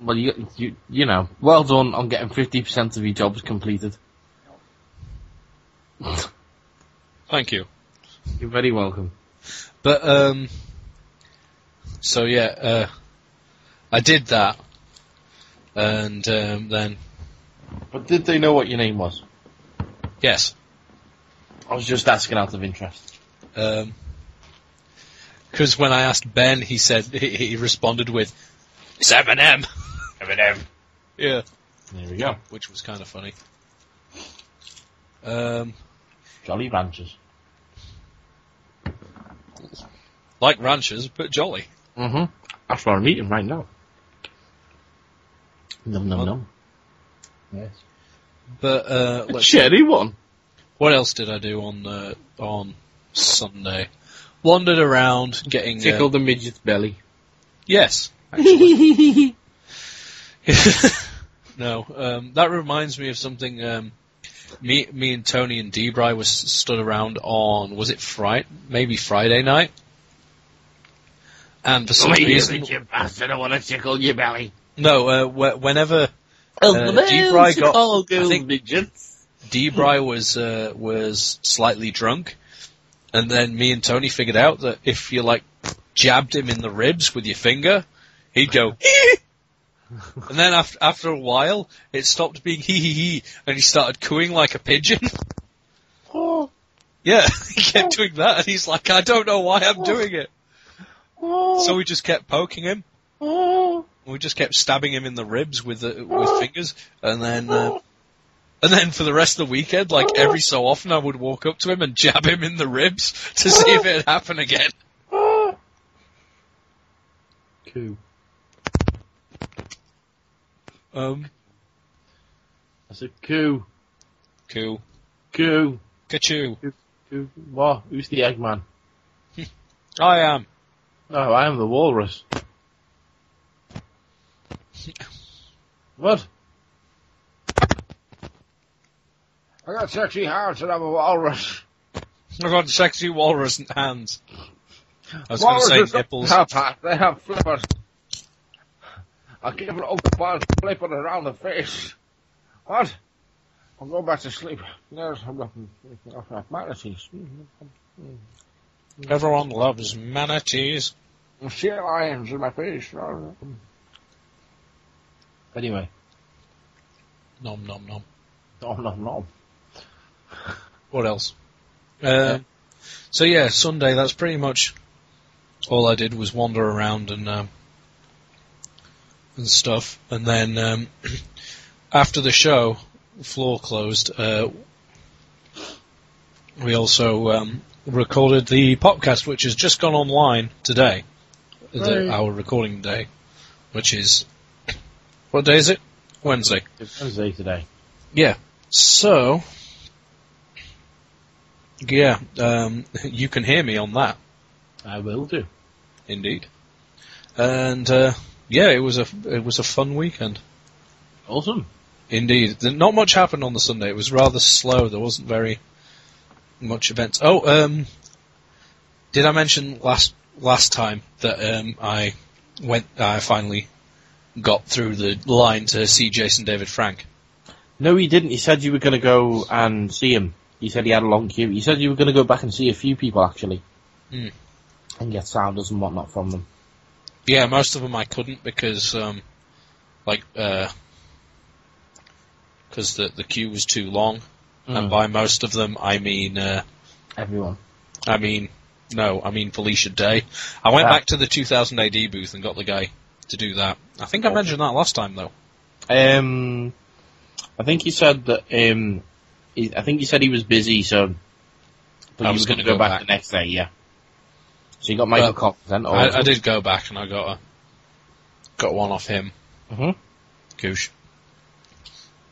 Well, you you you know, well done on getting fifty percent of your jobs completed. Thank you. You're very welcome. But um, so yeah, uh, I did that, and um, then But did they know what your name was? yes, I was just asking out of interest. because when I asked Ben, he said he, he responded with "It's Eminem." Eminem. Yeah, There we go. which was kind of funny. Um, Jolly Ranchers. like ranchers, but jolly. Mm-hmm. That's what I'm eating right now. Num num Well- num. Yes. But uh, A let's cherry one. What else did I do on uh, on Sunday? Wandered around getting uh, the midget's belly. Yes, actually. no, um, that reminds me of something. Um, me, me and Tony and Debray was stood around on was it Friday? Maybe Friday night. And for some reason, you bastard, I want to tickle your belly. no. Uh, whenever Oh, Uh, the Debray got- I think- midgets. Debray was uh, was slightly drunk, and then me and Tony figured out that if you like jabbed him in the ribs with your finger, he'd go. and then after after a while, it stopped being hee hee hee, and he started cooing like a pigeon. yeah, he kept doing that, and he's like, I don't know why I'm doing it. So we just kept poking him. We just kept stabbing him in the ribs with the, with fingers, and then uh, and then for the rest of the weekend, like every so often, I would walk up to him and jab him in the ribs to see if it'd happen again. Coo. Um, I said coo. cool. Coo. Kachoo. Coo. What? Who's the Eggman? I am. No, I am the walrus. what? I got sexy hands and I'm a walrus. I've got sexy walrus hands. I was going to say nipples. have. They have flippers. I give an open ball flipping around the face. What? I'm going back to sleep. There's manatees. Everyone loves manatees. Sea lions in my face. Anyway. Nom nom nom. No, no, no. What else? Um, so yeah, Sunday. That's pretty much all I did was wander around and um, and stuff. And then um, after the show, floor closed. Uh, we also um, recorded the podcast, which has just gone online today. The, our recording day, which is what day is it? Wednesday. It's Wednesday today. Yeah. So, yeah, um, you can hear me on that, I will do. indeed. And uh, yeah, it was a it was a fun weekend, Awesome. indeed. Not much happened on the Sunday. It was rather slow. There wasn't very much events. Oh, um, did I mention last last time that um, I went? I finally got through the line to see Jason David Frank. No, he didn't. He said you were going to go and see him. He said he had a long queue. He said you were going to go back and see a few people actually, Hmm. and get sounders and whatnot from them. Yeah, most of them I couldn't because, um, like, because the the queue was too long, and Mm. by most of them I mean, uh, Everyone. I mean, no, I mean Felicia Day. I went Ah. back to the 2000 AD booth and got the guy to do that. I think I mentioned that last time though. Um, I think he said that. Um, he, I think he said he was busy, so. But I he was was going to go go back, back. the next day. Yeah. So you got Michael Cox then. I, I did go back and I got a got one off him. Mhm. Goosh.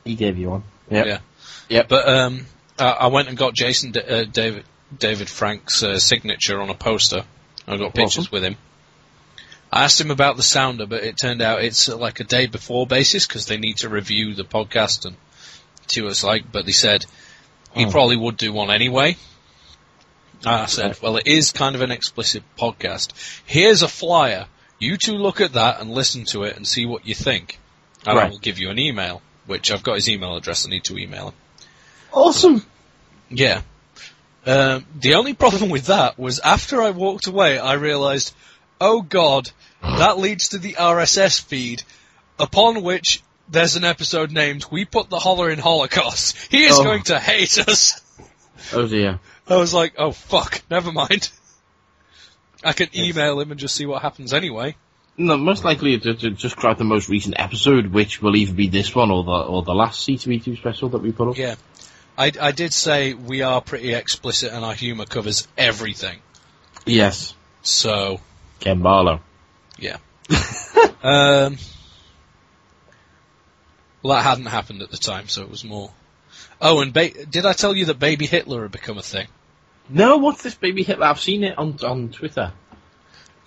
He gave you one. Yep. Yeah. Yep. But um, I, I went and got Jason D- uh, David David Frank's uh, signature on a poster. I got pictures Awesome. with him. I asked him about the sounder, but it turned out it's uh, like a day before basis because they need to review the podcast and see us, like. But they said he Oh. probably would do one anyway. I said, Right. well, it is kind of an explicit podcast. Here's a flyer. You two look at that and listen to it and see what you think. And I will give you an email, which I've got his email address. I need to email him. Awesome. Yeah. Um, the only problem with that was after I walked away, I realised, oh god, that leads to the RSS feed, upon which there's an episode named "We Put the Holler in Holocaust." He is Oh. going to hate us. Oh dear. I was like, oh fuck, never mind. I can email him and just see what happens anyway. No, most likely to, to just grab the most recent episode, which will either be this one or the or the last C2E2 special that we put up. Yeah. I, I did say we are pretty explicit and our humour covers everything. Yes. So, Ken Barlow. Yeah. um, well, that hadn't happened at the time, so it was more. Oh, and ba- did I tell you that Baby Hitler had become a thing? No, what's this baby Hitler? I've seen it on on Twitter.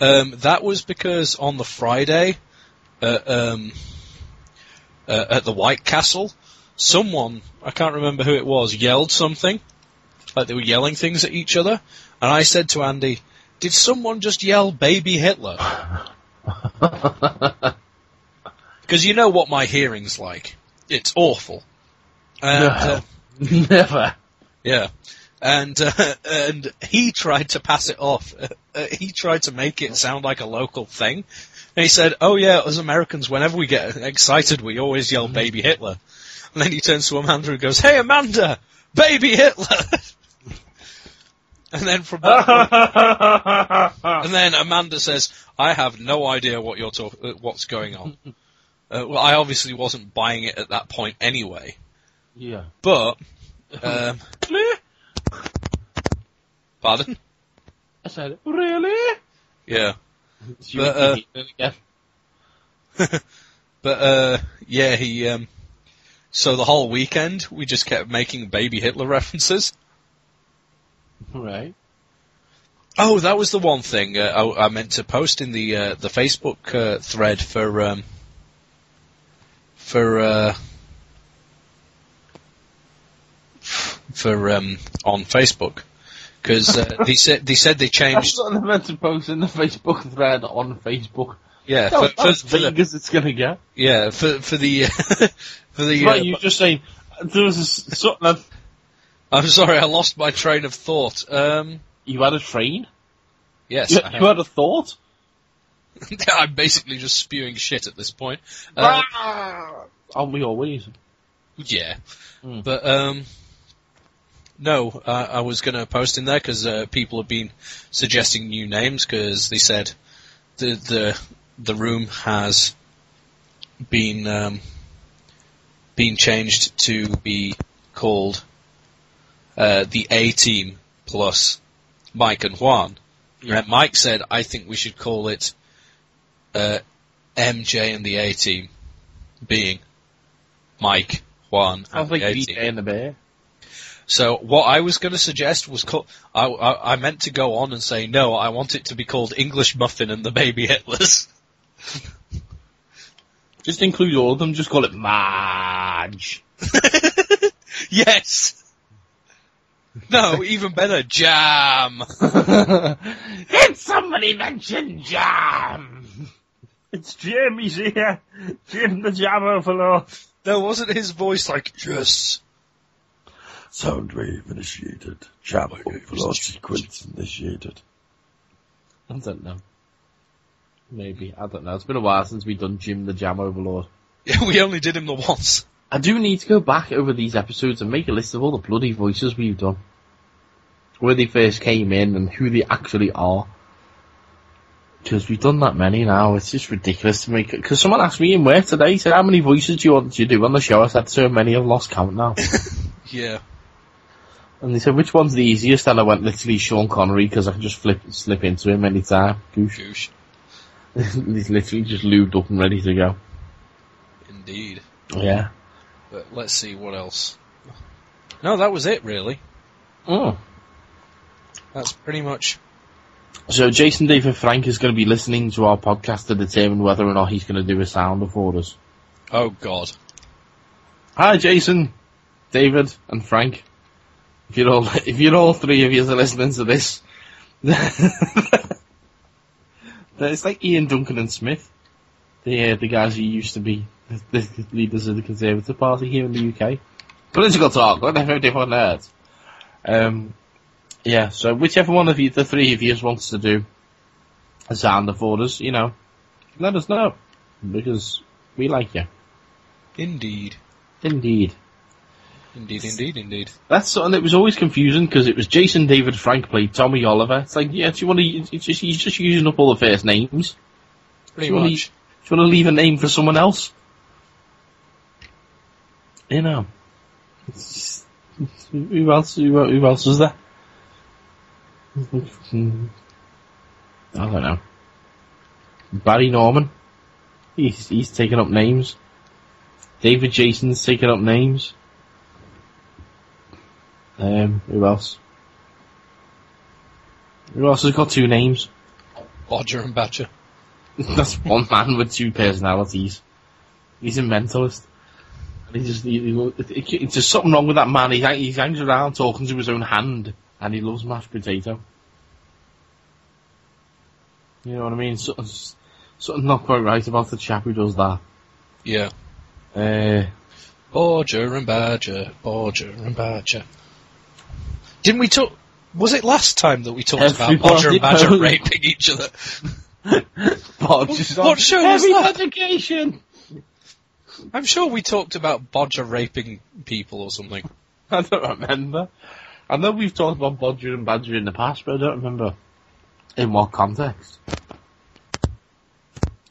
Um, that was because on the Friday, uh, um, uh, at the White Castle, someone I can't remember who it was yelled something, like they were yelling things at each other, and I said to Andy, "Did someone just yell Baby Hitler?" Because you know what my hearing's like. It's awful. And, uh, Never. yeah. And, uh, and he tried to pass it off. Uh, uh, he tried to make it sound like a local thing. And he said, oh yeah, as Americans, whenever we get excited, we always yell baby Hitler. And then he turns to Amanda and goes, hey Amanda, baby Hitler! and then from that point, and then Amanda says, I have no idea what you're talk- uh, what's going on. Uh, well, I obviously wasn't buying it at that point anyway. Yeah. But, um, pardon? I said, really? Yeah. But, uh, eating it again. But, uh, yeah, he, um, so the whole weekend, we just kept making baby Hitler references. Right. Oh, that was the one thing uh, I, I meant to post in the uh, the Facebook uh, thread for um, for uh, for um, on Facebook because uh, they said they said they That's changed. what I meant to post in the Facebook thread on Facebook. Yeah, No, for, that's for vague the, as it's gonna get. yeah for for the for the. It's Uh, you just saying, there was a, something that I'm sorry, I lost my train of thought. Um, you had a train? yes, You, you had a thought? I'm basically just spewing shit at this point. Uh, Aren't we always? Yeah, Hmm. but um, no, I, I was going to post in there because uh, people have been suggesting new names because they said the the the room has been um, been changed to be called uh, the A Team plus Mike and Juan. And Mike said, "I think we should call it uh, MJ and the A Team, being Mike, Juan, Sounds and like the A Team." and the Bear. So what I was going to suggest was call, I, I, I meant to go on and say no. I want it to be called English Muffin and the Baby Hitlers. Just include all of them, just call it Marge. yes. No, even better, Jam. Did somebody mention jam? It's Jim, he's here. Jim the Jam Overlord. No, wasn't his voice like yes? Soundwave initiated. Jam Overlord sequence initiated. I don't know. Maybe. I don't know. It's been a while since we've done Jim the Jam Overlord. Yeah, we only did him the once. I do need to go back over these episodes and make a list of all the bloody voices we've done. Where they first came in and who they actually are. Because we've done that many now, it's just ridiculous to make. Because someone asked me in work today, said, how many voices do you want to do on the show? I said, so many I've lost count now. Yeah. and they said, which one's the easiest? And I went literally Sean Connery because I can just flip, slip into him anytime. Goosh. Goosh. He's literally just lubed up and ready to go. Indeed. Yeah. But let's see what else. No, that was it really. Oh. That's pretty much. So Jason David Frank is going to be listening to our podcast to determine whether or not he's going to do a sounder for us. Oh God. Hi, Jason, David, and Frank. If you're all, if you're all three of you are listening to this, it's like Iain Duncan and Smith, the uh, the guys who used to be the, the leaders of the Conservative Party here in the UK. Political talk, what the heck on that? Um, yeah. So whichever one of you, the three of you, wants to do a sounder for us, you know, let us know because we like you. Indeed. Indeed. Indeed, indeed, indeed. That's something that was always confusing because it was Jason David Frank played Tommy Oliver. It's like, yeah, do you want to? Just, he's just using up all the first names. Pretty do you wanna- much. do you want to leave a name for someone else? You know. Who else? Who, who else was there? I don't know. Barry Norman. He's he's taking up names. David Jason's taking up names. Um, who else? Who else has got two names? Bodger and Badger. That's one man with two personalities. He's a mentalist. And he just, he, he, it's just something wrong with that man. He, he hangs around talking to his own hand, and he loves mashed potato. You know what I mean? Something, something not quite right about the chap who does that. Yeah. Uh, Bodger and Badger. Bodger and Badger. Didn't we talk? Was it last time that we talked about Bodger and Badger knows. raping each other? Bodger's What on show was that? education. I'm sure we talked about Bodger raping people or something. I don't remember. I know we've talked about Bodger and Badger in the past, but I don't remember in what context.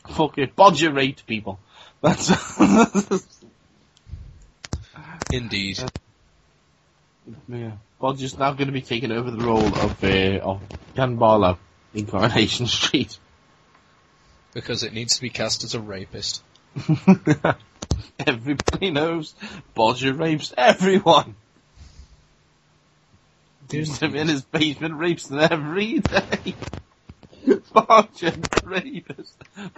Fuck it, Bodger raped people. That's Indeed. yeah. Bodger's now going to be taking over the role of uh, of Ken Barlow in Coronation Street. Because it needs to be cast as a rapist. Everybody knows Bodger rapes everyone. Keeps him in his basement, rapes them every day. Bodger the rapist.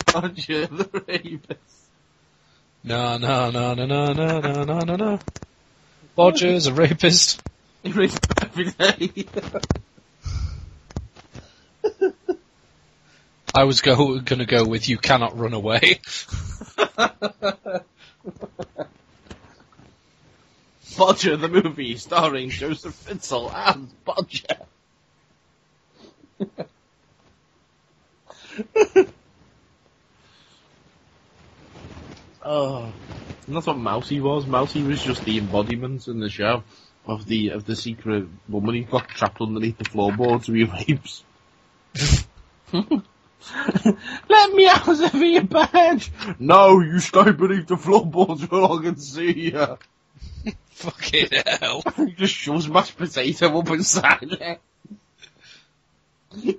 Bodger the rapist. No, no, no, no, no, no, no, no, no, no. Bodger's a rapist. He rapes every day. I was go gonna go with you cannot run away. Bodger the movie starring Joseph Fritzl as Bodger. oh, and that's what Mousy was. Mousy was just the embodiment in the show of the of the secret woman who got trapped underneath the floorboards he rapes. Let me out of your badge! No, you stay beneath the floorboards where I can see you. Fucking hell. He just shoves mashed potato up inside there.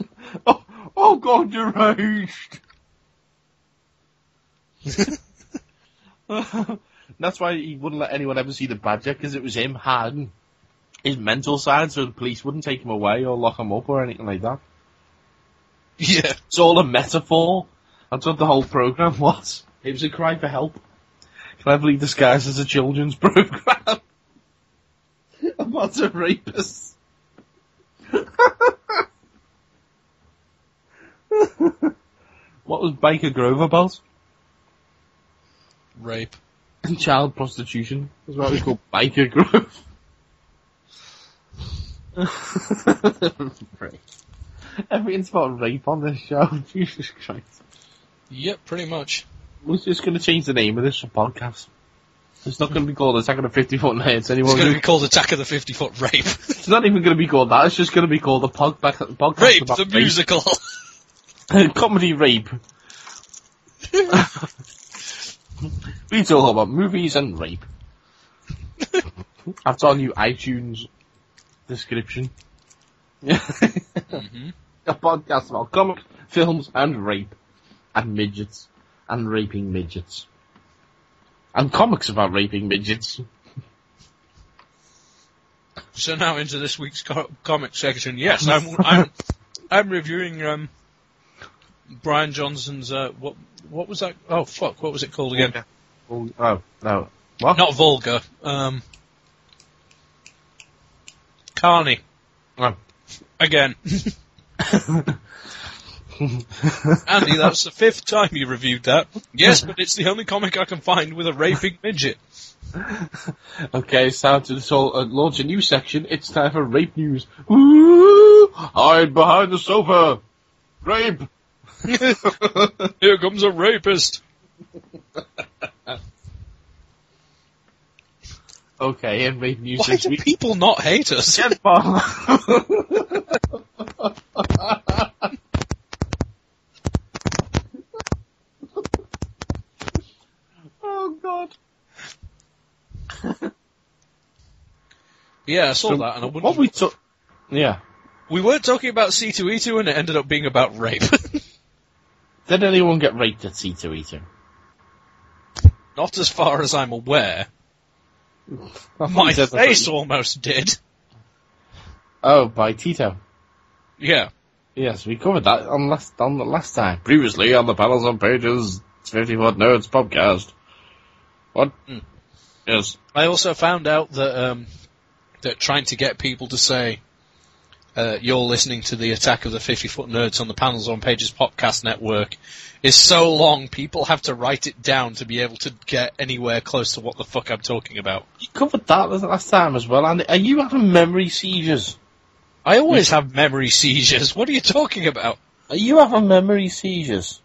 oh, oh god, you're aged. That's why he wouldn't let anyone ever see the badger, because it was him hiding his mental side so the police wouldn't take him away or lock him up or anything like that. Yeah. It's all a metaphor. That's what the whole program was. It was a cry for help. Cleverly disguised as a children's program. about a rapist. what was Byker Grove about? Rape. And child prostitution. That's why it was called Byker Grove. Rape. Everything's about rape on this show. Jesus Christ. Yep, pretty much. We're just going to change the name of this podcast. It's not going to be called Attack of the 50 Foot Nerds It's going to be called Attack of the 50 Foot Rape. It's not even going to be called that. It's just going to be called the pod- podcast Rape, about the musical. Comedy rape. we talk about movies and rape. That's our new iTunes description. Mhm. A podcast about comics, films, and rape. And midgets. And raping midgets. And comics about raping midgets. So now into this week's co- comic section. Yes, I'm I'm I'm reviewing um Brian Johnson's uh what what was that? Oh fuck, what was it called again? Oh, oh no. What? Not vulgar. Um, Carney. Oh. Again. Andy, that's the fifth time you reviewed that. Yes, but it's the only comic I can find with a raping midget. Okay, it's time to so, uh, launch a new section. It's time for rape news. Woo! Hide behind the sofa. Rape. Here comes a rapist. Okay, and rape news Why do week. people not hate us? Get Bob. oh God. Yeah, I saw So, that, and I wouldn't. What we took? Yeah. we weren't talking about C2E2, and it ended up being about rape. Did anyone get raped at C2E2? not as far as I'm aware. My face almost did. Oh, by Tito. Yeah. Yes, we covered that on last on the last time. Previously on the panels on pages, Fifty Foot Nerds podcast. What? Hmm. Yes. I also found out that um, that trying to get people to say uh, you're listening to the Attack of the 50 Foot Nerds on the Panels on Pages podcast network is so long, people have to write it down to be able to get anywhere close to what the fuck I'm talking about. You covered that last time as well, and are you having memory seizures? I always have memory seizures. What are you talking about? Are you having memory seizures?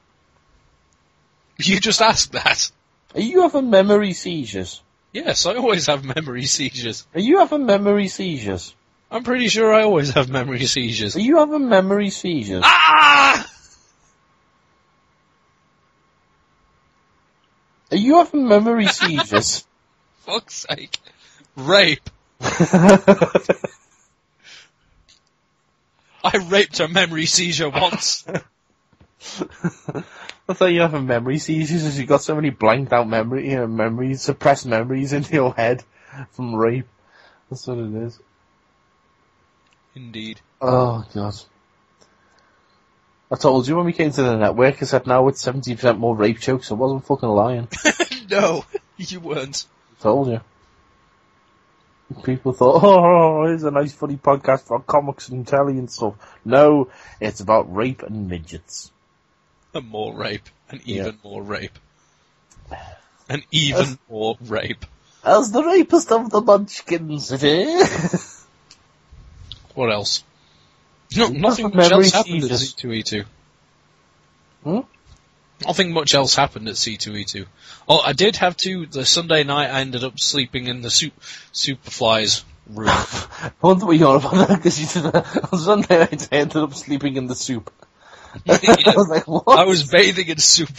You just asked that. Are you having memory seizures? Yes, I always have memory seizures. Are you having memory seizures? I'm pretty sure I always have memory seizures. Are you having memory seizures? Ah! Are you having memory seizures? Fuck's sake. Rape. I raped a memory seizure once. I thought you have a memory seizures as you got so many blanked out memory, you know, memories, suppressed memories in your head from rape. That's what it is. Indeed. Oh god. I told you when we came to the network, I said now with 70% more rape jokes, I wasn't fucking lying. no, you weren't. I told you. People thought, oh, oh, oh here's a nice funny podcast for comics and telly and stuff. No, it's about rape and midgets. And more rape. And Yeah. even more rape. And even more rape. As the rapist of the munchkins, it is. What else? No, nothing much else happened at. C2E2. Hmm? Nothing much else happened at C2E2. Oh, I did have to, the Sunday night I ended up sleeping in the soup, Superfly's room. I wonder what you're on about that, because you did that on Sunday night, I ended up sleeping in the soup. I was like, what? I was bathing in soup.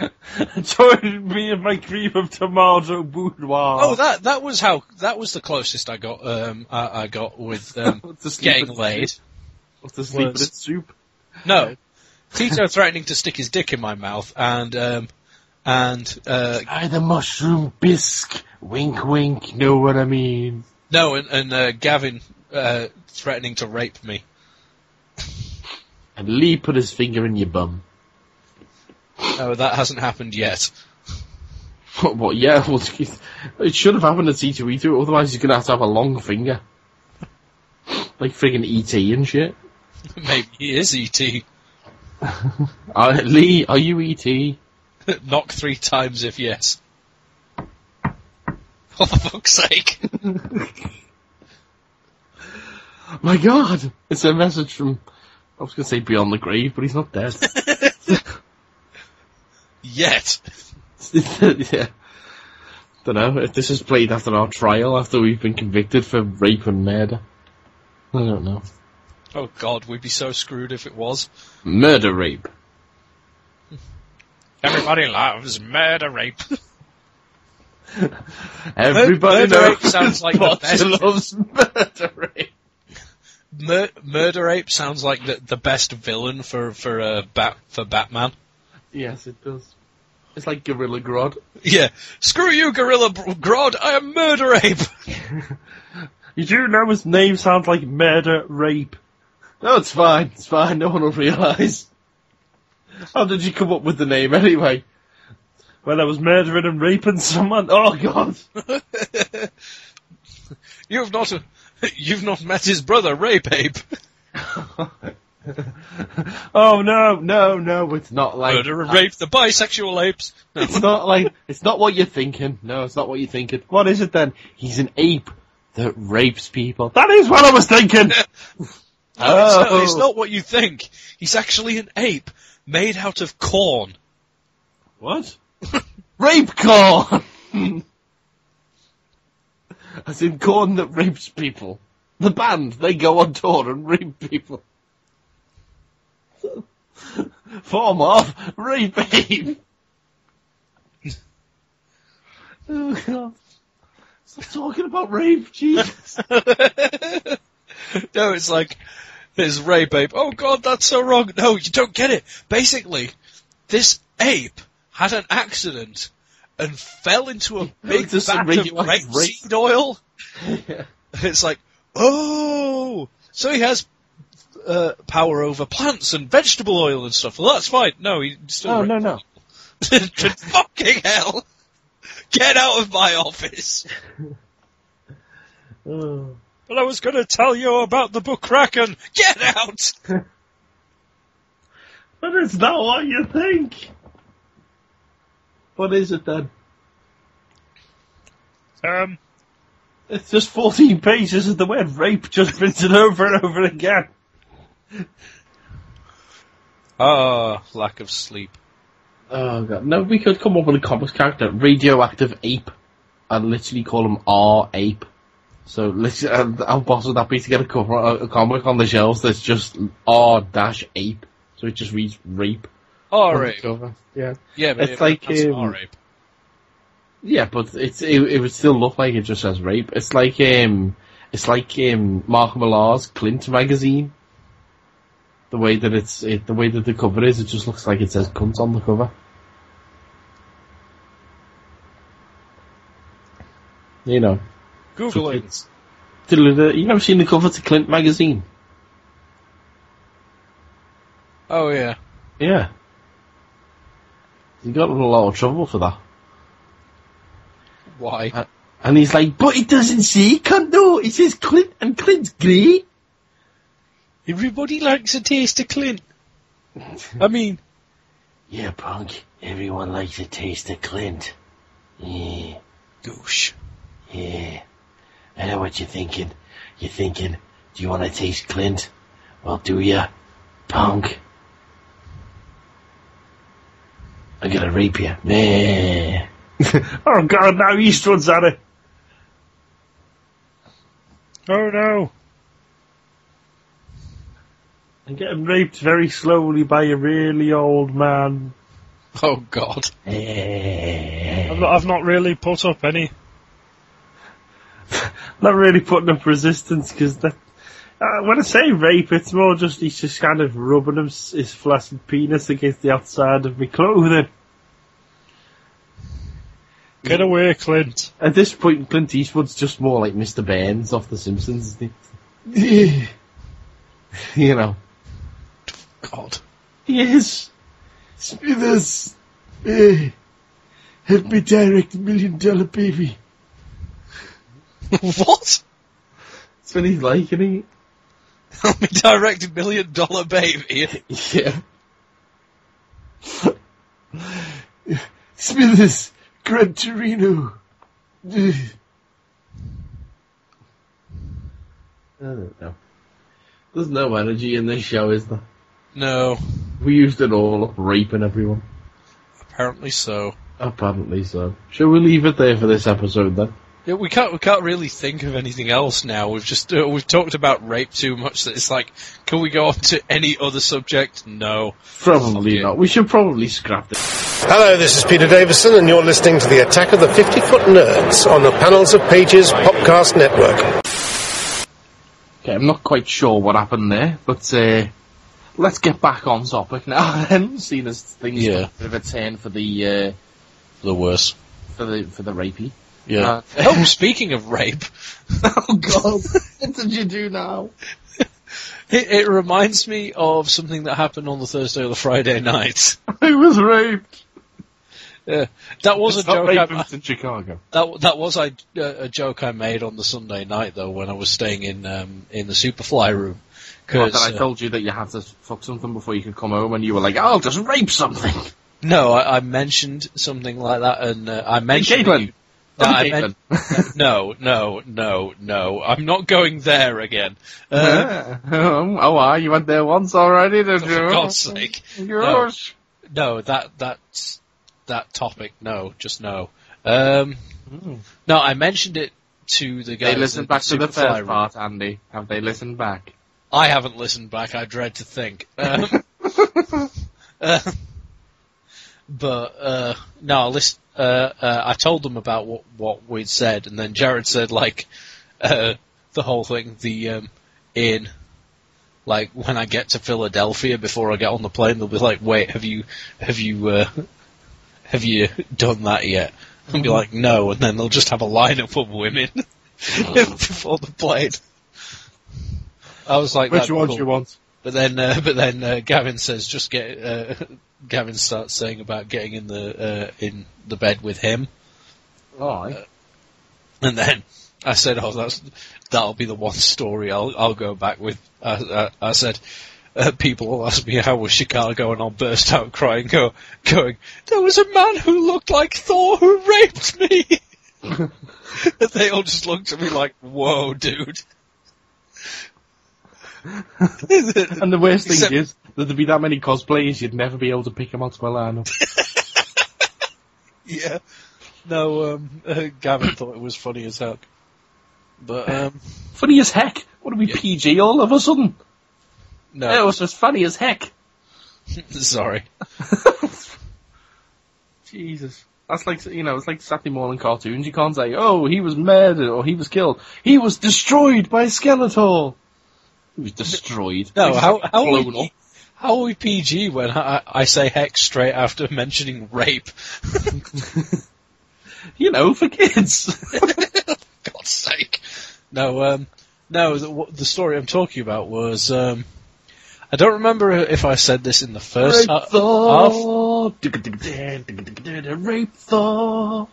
Join me in my cream of tomato boudoir. Oh, that that was how that was the closest I got. Um, I, I got with um, getting laid. What's the sleep in was- soup? No, Tito threatening to stick his dick in my mouth, and um, and uh, I the mushroom bisque. Wink, wink. Know what I mean? no, and, and uh, Gavin uh, threatening to rape me. And Lee put his finger in your bum. No, that hasn't happened yet. What? what yeah, well, it should have happened at C2E2. Otherwise, he's gonna have to have a long finger, like friggin' ET and shit. Maybe he is ET. Uh, Lee, are you ET? Knock three times if yes. For fuck's sake. My God, it's a message from. I was gonna say beyond the grave, but he's not dead. Yet. yeah. Don't know if this is played after our trial, after we've been convicted for rape and murder. I don't know. Oh god, we'd be so screwed if it was. Murder rape. Everybody loves murder rape. Everybody murder knows rape sounds like the Bosch best. loves murder rape. Mur- murder ape sounds like the, the best villain for for uh, bat for Batman. Yes, it does. It's like Gorilla Grodd. Yeah, screw you, Gorilla Br- Grodd. I am murder ape. You do know his name sounds like murder, rape. No, it's fine. It's fine. No one will realise. How did you come up with the name anyway? Well, I was murdering and raping someone. Oh God! You've not, you've not met his brother, Rape Ape. oh no, no, no! It's not like Murder and rape the bisexual apes. No. It's not like it's not what you're thinking. No, it's not what you're thinking. What is it then? He's an ape that rapes people. That is what I was thinking. No, oh. it's, not, Oh. it's not what you think. He's actually an ape made out of corn. What? Rape corn! As in corn that rapes people. The band, they go on tour and rape people. Form of rape ape. oh god. Stop talking about rape, Jesus. no, it's like there's rape ape. Oh god, that's so wrong. No, you don't get it. Basically, this ape had an accident and fell into a big vat of rapeseed oil. It's like, oh, so he has uh, power over plants and vegetable oil and stuff. Well, that's fine. No, he still. Oh, raped no, no. Fucking hell! Get out of my office. Oh. But I was going to tell you about the book Kraken. Get out! But it's not what you think. What is it then? Um, It's just 14 pages of the word rape just printed over and over again. Ah, lack of sleep. Oh god. No, we could come up with a comics character, radioactive ape, and literally call him R Ape. So, literally, uh, how boss would that be to get a cover, a, a comic on the shelves that's just R dash ape? So it just reads rape. On the R-Ape. cover. Yeah. Yeah, but It's like, that's um, R-Ape. Yeah, but it's it, it would still look like it just says rape. It's like um, it's like um, Mark Millar's Clint magazine. The way that it's it, the way that the cover is, it just looks like it says cunt on the cover. You know, Google it. kids. You never seen the cover to Clint magazine? Oh yeah. Yeah. He got in a lot of trouble for that. Why? Uh, and he's like, but he doesn't say cunt though, it says Clint and Clint's grey. Everybody likes a taste of Clint. I mean, Yeah, punk. Everyone likes a taste of Clint. Yeah, goosh. yeah. I know what you're thinking. You're thinking, do you want to taste Clint? Well, do ya, punk? I'm gonna rape you. Meh. oh god, now Eastwood's at it. Oh no. I'm getting raped very slowly by a really old man. Oh God. I've not, I've not really put up any. not really putting up resistance because that. Uh, when I say rape, it's more just he's just kind of rubbing his, his flaccid penis against the outside of my clothing. Get away, Clint. At this point, Clint Eastwood's just more like Mr. Burns off The Simpsons. you know. God. He is. Smithers. Eh, help me direct million dollar baby. what? That's what he's like, isn't he? Help me direct a million dollar baby. Yeah. Smithers, Gran Torino. I don't know. There's no energy in this show, is there? No, We used it all up raping everyone. apparently so. Apparently so. Shall we leave it there for this episode then? Yeah, we can't we can't really think of anything else now. We've just uh, we've talked about rape too much that it's like, can we go on to any other subject? No. Probably Okay. not. We should probably scrap this. Hello, this is Peter Davison, and you're listening to the Attack of the 50 Foot Nerds on the Panels on Pages Popcast Network. Okay, I'm not quite sure what happened there, but uh, let's get back on topic now. Then, seeing as things Yeah. took a bit of a turn for the uh, The worst. for the for the rapey. Yeah. oh, speaking of rape, oh God, what did you do now? it, it reminds me of something that happened on the Thursday or the Friday night. I was raped. Yeah, that was It's a joke. I, in Chicago. That that was I, uh, a joke I made on the Sunday night though when I was staying in um, in the Superfly room. What, 'Cause, that I uh, told you that you had to fuck something before you could come home, and you were like, "I'll just rape something." no, I, I mentioned something like that, and uh, I mentioned Caitlin. you- No, Oh, I Caitlin. no, no, no, no. I'm not going there again. Uh, oh, ah, you went there once already, did you? for God's sake, Gosh. no. That that's that topic. No, just no. Um, no, I mentioned it to the guys. They listened back to the first part, Andy. Have they listened back? I haven't listened back. I dread to think. Um, uh, but uh, no, I list, uh, uh, I told them about what what we'd said, and then Jared said like uh, the whole thing. The um, in like when I get to Philadelphia before I get on the plane, they'll be like, "Wait, have you have you uh, have you done that yet?" I'll be like, "No," and then they'll just have a lineup of women before the plane. I was like, Which "That'd be ones cool." you want? But then, uh, but then uh, Gavin says, "Just get." Uh, Gavin starts saying about getting in the uh, in the bed with him, Alright. and then I said, "Oh, that's that'll be the one story I'll I'll go back with." I, I, I said. Uh, people will ask me how was Chicago, and I'll burst out crying, go, going, "There was a man who looked like Thor who raped me." and they all just looked at me like, "Whoa, dude!" And the worst thing Except- is that there'd be that many cosplayers, you'd never be able to pick them out of my lineup. Yeah. No, um, uh, Gavin thought it was funny as heck. But, um, funny as heck. What are we PG all of a sudden? no. It was just funny as heck. Sorry. Jesus. That's like, you know, it's like Saturday morning cartoons. You can't say, oh, he was murdered or he was killed. He was destroyed by Skeletor. He was destroyed. No, how, how, blown we, up. how are we PG when I, I say hex straight after mentioning rape? You know, for kids. God's sake. No, um, no, the, the story I'm talking about was, um, I don't remember if I said this in the first Rape ha- half. Thor. Rape Thor.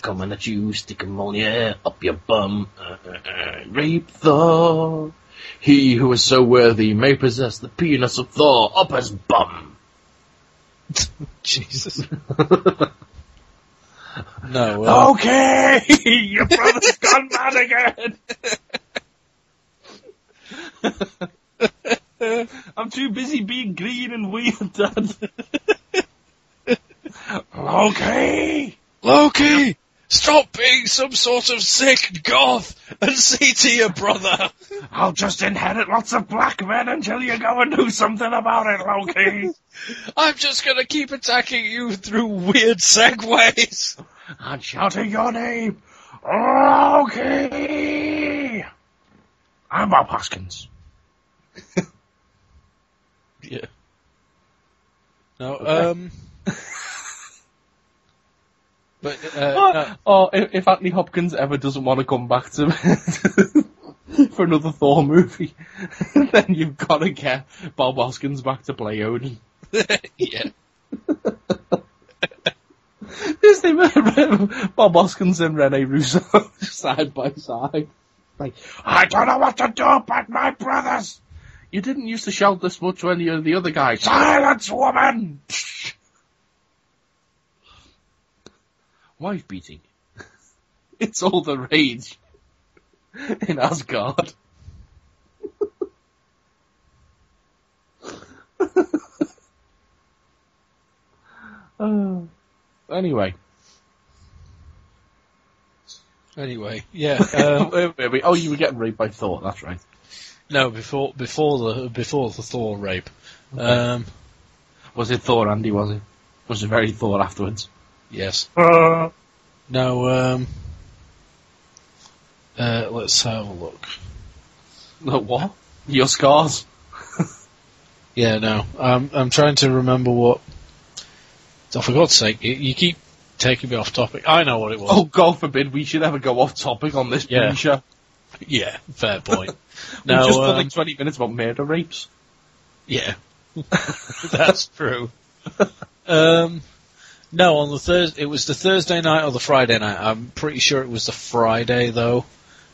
Coming at you, stick 'em on ya, up your bum. Uh, uh, uh, Rape Thor. He who is so worthy may possess the penis of Thor up his bum. Jesus. No, uh, Okay, your brother's gone mad again. I'm too busy being green and weird, Dad. okay. Loki! Stop being some sort of sick goth and see to your brother! I'll just inherit lots of black men until you go and do something about it, Loki. I'm just gonna keep attacking you through weird segues! and shouting your name, Loki. I'm Bob Hoskins. Yeah. No, um. but, uh, Or, no, or if, Anthony Hopkins ever doesn't want to come back to for another Thor movie, then you've got to get Bob Hoskins back to play Odin. yeah. Is they Bob Hoskins and Rene Russo side by side? Like, I don't know what to do, but my brothers. You didn't used to shout this much when you're the other guy. Silence, woman! Wife beating. It's all the rage in Asgard. Anyway, Anyway, yeah. Um, wait, wait, wait. oh, you were getting raped by Thor. That's right. no, before before the before the Thor rape. Um, Was it Thor, Andy? Was it? Was it very Thor afterwards? Yes. Uh, No. Um. Uh, let's have a look. Look, what? Your scars? Yeah, no. I'm I'm trying to remember what. Oh, for God's sake, you, you keep taking me off topic. I know what it was. Oh, God forbid we should ever go off topic on this Yeah. show. yeah, fair point. No, no, just for um, like 20 minutes about murder rapes. Yeah, that's true. Um, no, on the Thursday, it was the Thursday night or the Friday night. I'm pretty sure it was the Friday though.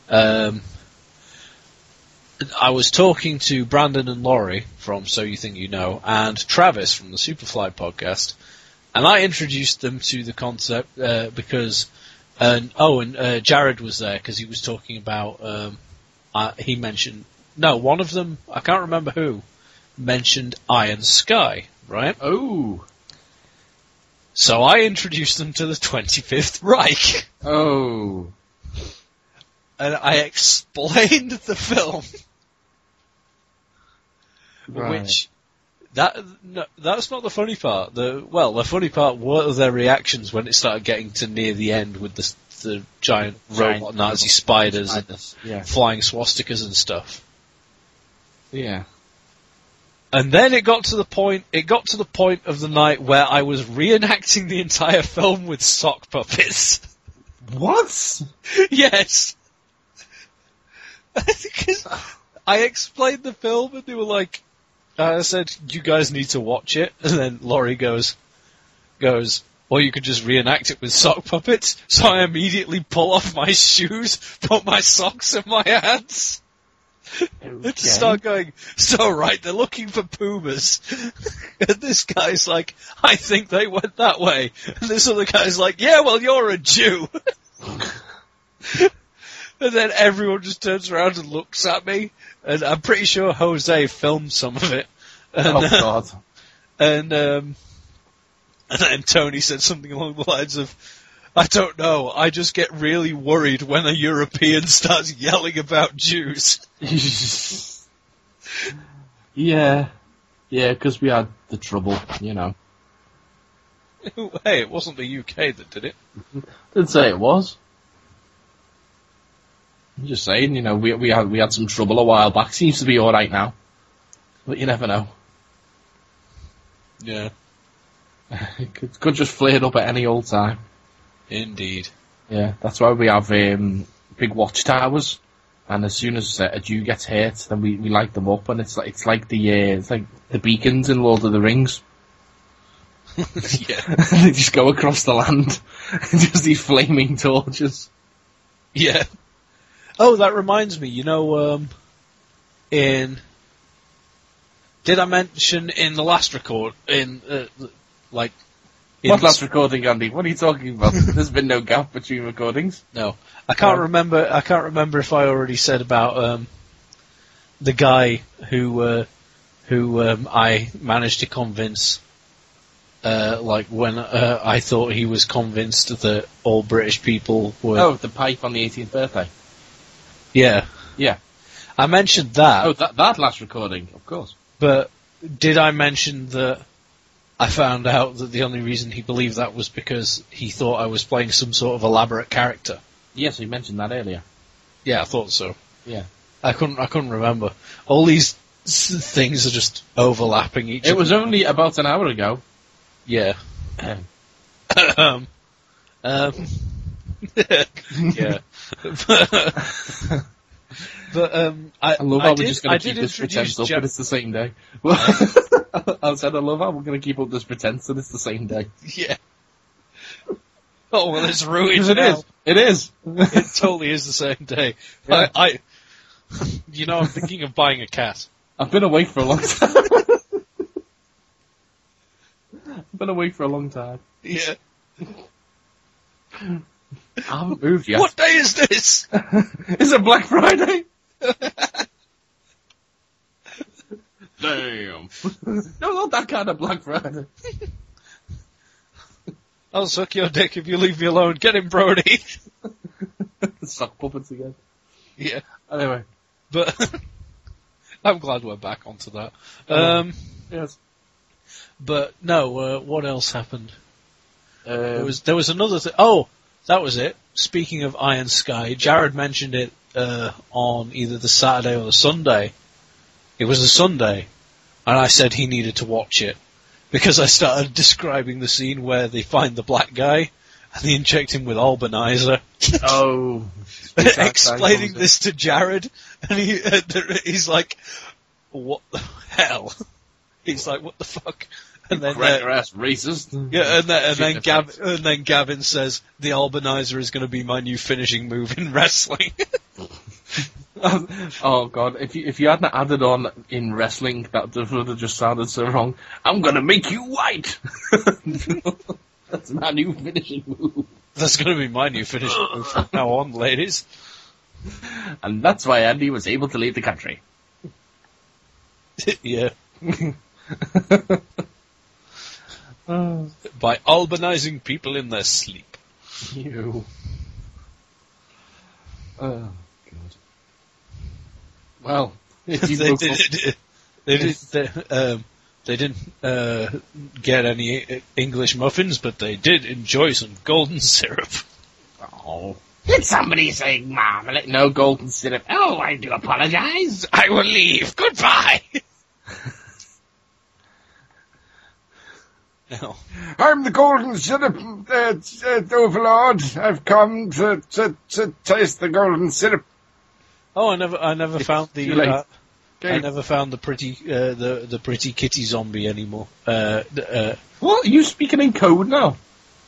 Um, I was talking to Brandon and Laurie from So You Think You Know, and Travis from the Superfly podcast, and I introduced them to the concept uh, because, and oh, and uh, Jared was there because he was talking about. Um, uh, he mentioned no, one of them I can't remember who mentioned Iron Sky, right? Oh. So I introduced them to the 25th Reich, Oh. and I explained the film, Right. which that no, that's not the funny part. The well, the funny part were their reactions when it started getting to near the end with the the giant, Giant robot Nazi spiders and spiders, yeah. flying swastikas and stuff. Yeah. And then it got to the point. It got to the point of the night where I was reenacting the entire film with sock puppets. What? yes. Because I explained the film and they were like, I said, you guys need to watch it. And then Laurie goes, goes, or you could just reenact it with sock puppets. So I immediately pull off my shoes, put my socks in my hands. And to start going, so right, they're looking for pumas. and this guy's like, I think they went that way. And this other guy's like, yeah, well, you're a Jew. and then everyone just turns around and looks at me. And I'm pretty sure Jose filmed some of it. And, Oh, uh, God. and um, and then Tony said something along the lines of, "I don't know. I just get really worried when a European starts yelling about Jews." yeah. Yeah, because we had the trouble, you know. hey, it wasn't the UK that did it. Didn't say it was. I'm just saying, you know, we we had we had some trouble a while back. Seems to be all right now, but you never know. Yeah, It could, could just flare up at any old time. Indeed. Yeah, that's why we have um, big watchtowers, and as soon as uh, a Jew gets hurt, then we, we light them up, and it's like it's like the uh, it's like the beacons in Lord of the Rings. yeah, they just go across the land, just these flaming torches. yeah. Oh, that reminds me. You know, um, in did I mention in the last record in uh, like in What last recording, Andy? What are you talking about? There's been no gap between recordings. No, I can't No. remember. I can't remember if I already said about um, the guy who uh, who um, I managed to convince. Uh, like when uh, I thought he was convinced that all British people were. Oh, the pipe on the 18th birthday. yeah, Yeah. I mentioned that. Oh, that that last recording, of course. But did I mention that I found out that the only reason he believed that was because he thought I was playing some sort of elaborate character? Yes, you mentioned that earlier. Yeah, I thought so. Yeah. I couldn't. I couldn't remember. All these things are just overlapping each. Other. It was other. only about an hour ago. Yeah. um. Um. yeah. but, um, I, I love how did, we're just going to keep this pretense up, Ja- but it's the same day. I said, I love how we're going to keep up this pretense, and it's the same day. Yeah. Oh well, it's ruined. It is. It is. It totally is the same day. Yeah. I, I, you know, I'm thinking of buying a cat. I've been awake for a long time. I've been awake for a long time. Yeah. I haven't moved yet. What day is this? Is it Black Friday? Damn. no, not that kind of Black Friday. I'll suck your dick if you leave me alone. Get him, Brody. Suck puppets again. yeah. Anyway. But I'm glad we're back onto that. Um, Yes. but no, uh, what else happened? There Um, was there was another thing. Oh, that was it. Speaking of Iron Sky, Jared mentioned it uh, on either the Saturday or the Sunday. It was a Sunday, and I said he needed to watch it because I started describing the scene where they find the black guy, and they inject him with Albinizer. Oh. explaining this to Jared, and he uh, he's like, "What the hell?" He's like, "What the fuck?" And then Cracker uh, ass racist. yeah, and then, and then Gavin and then Gavin says the Albinizer is going to be my new finishing move in wrestling. oh god, if you if you hadn't added on in wrestling, that would have just sounded so wrong. I'm gonna make you white. That's my new finishing move, That's going to be my new finishing move from now on, ladies. and that's why Andy was able to leave the country. yeah. By albinizing people in their sleep. You. Oh god. Well, if you they, did, up- they, did, they, um, they didn't uh, get any English muffins, but they did enjoy some golden syrup. Oh. Did somebody say marmalade? No golden syrup. Oh, I do apologize. I will leave. Goodbye. no. I'm the golden syrup uh, uh, overlord. I've come to, to, to taste the golden syrup. Oh, I never, I never found the. too late. Uh, I never found the pretty, uh, the the pretty kitty zombie anymore. Uh, uh, What? Are you speaking in code now?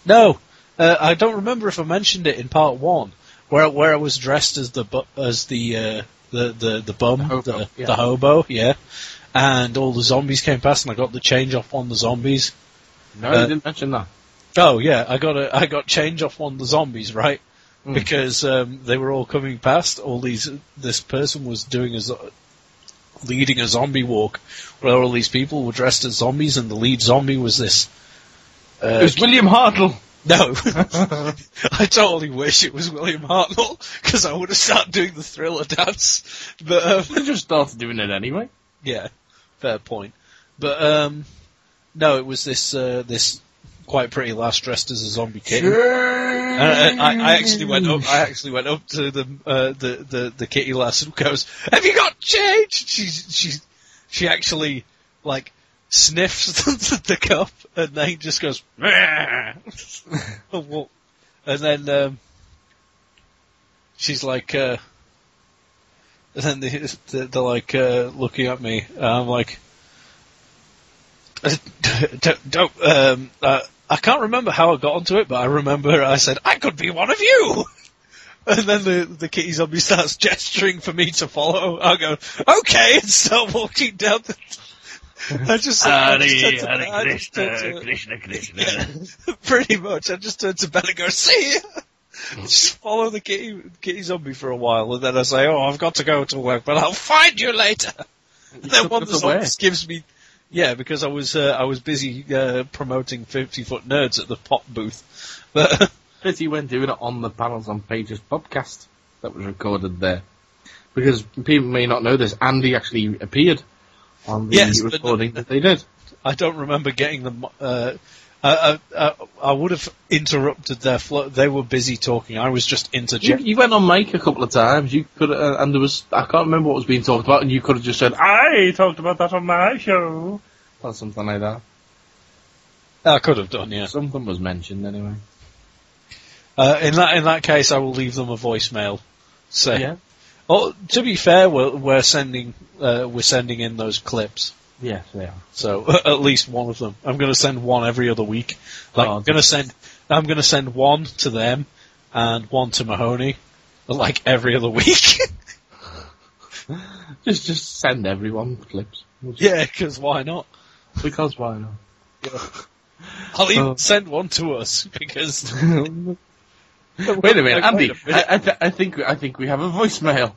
no, uh, I don't remember if I mentioned it in part one, where where I was dressed as the bu- as the uh, the, the the bum, the hobo, the, yeah. hobo, yeah, and all the zombies came past, and I got the change off on the zombies. No, Uh, you didn't mention that. Oh yeah, I got a I got change off on the zombies, right? Hmm. Because um, they were all coming past. All these this person was doing a leading a zombie walk, where all these people were dressed as zombies, and the lead zombie was this. It Uh, was William Hartnell. no, I totally wish it was William Hartnell because I would have started doing the thriller dance. But um, They just started doing it anyway. yeah, fair point. But um, no, it was this uh, this quite pretty lass dressed as a zombie kitten. And I, I actually went up. I actually went up to the uh, the, the the kitty lass and goes, "Have you got change?" She she she actually like sniffs the, the cup and then just goes, and then um, she's like, uh, and then they, they're, they're like uh, looking at me. And I'm like, don't, don't um, uh, I can't remember how I got onto it, but I remember I said, I could be one of you! And then the, the kitty zombie starts gesturing for me to follow. I go, okay, and start walking down the... I just, I just turned to- I just turned to- Krishna, Krishna. pretty much. I just turned to Ben and go, see ya! Just follow the kitty, kitty zombie for a while, and then I say, oh, I've got to go to work, but I'll find you later! And then one of the away. zombies gives me, yeah, because I was, uh, I was busy, uh, promoting 50 Foot Nerds at the pop booth. But, Pity when doing it on the Panels on Pages podcast that was recorded there. Because people may not know this, Andy actually appeared on the Yes, recording that they did. I don't remember getting them. Uh, uh, uh, I would have interrupted their flow. They were busy talking. I was just You, interjecting. you went on mic a couple of times. You could, uh, and there was I can't remember what was being talked about, and you could have just said I talked about that on my show. or something like that. I could have done, yeah. Something was mentioned anyway. Uh, in that in that case, I will leave them a voicemail. Say, Yeah. oh, to be fair, we're, we're sending uh, we're sending in those clips. Yes, they are. So at least one of them. I'm going to send one every other week. Like Oh, I'm going to send I'm going to send one to them and one to Mahoney, like every other week. Just, just send everyone clips. We'll just- yeah, because why not? Because why not? I'll even Oh. send one to us because Wait a minute, a Andy. minute. I, I, th- I think I think we have a voicemail.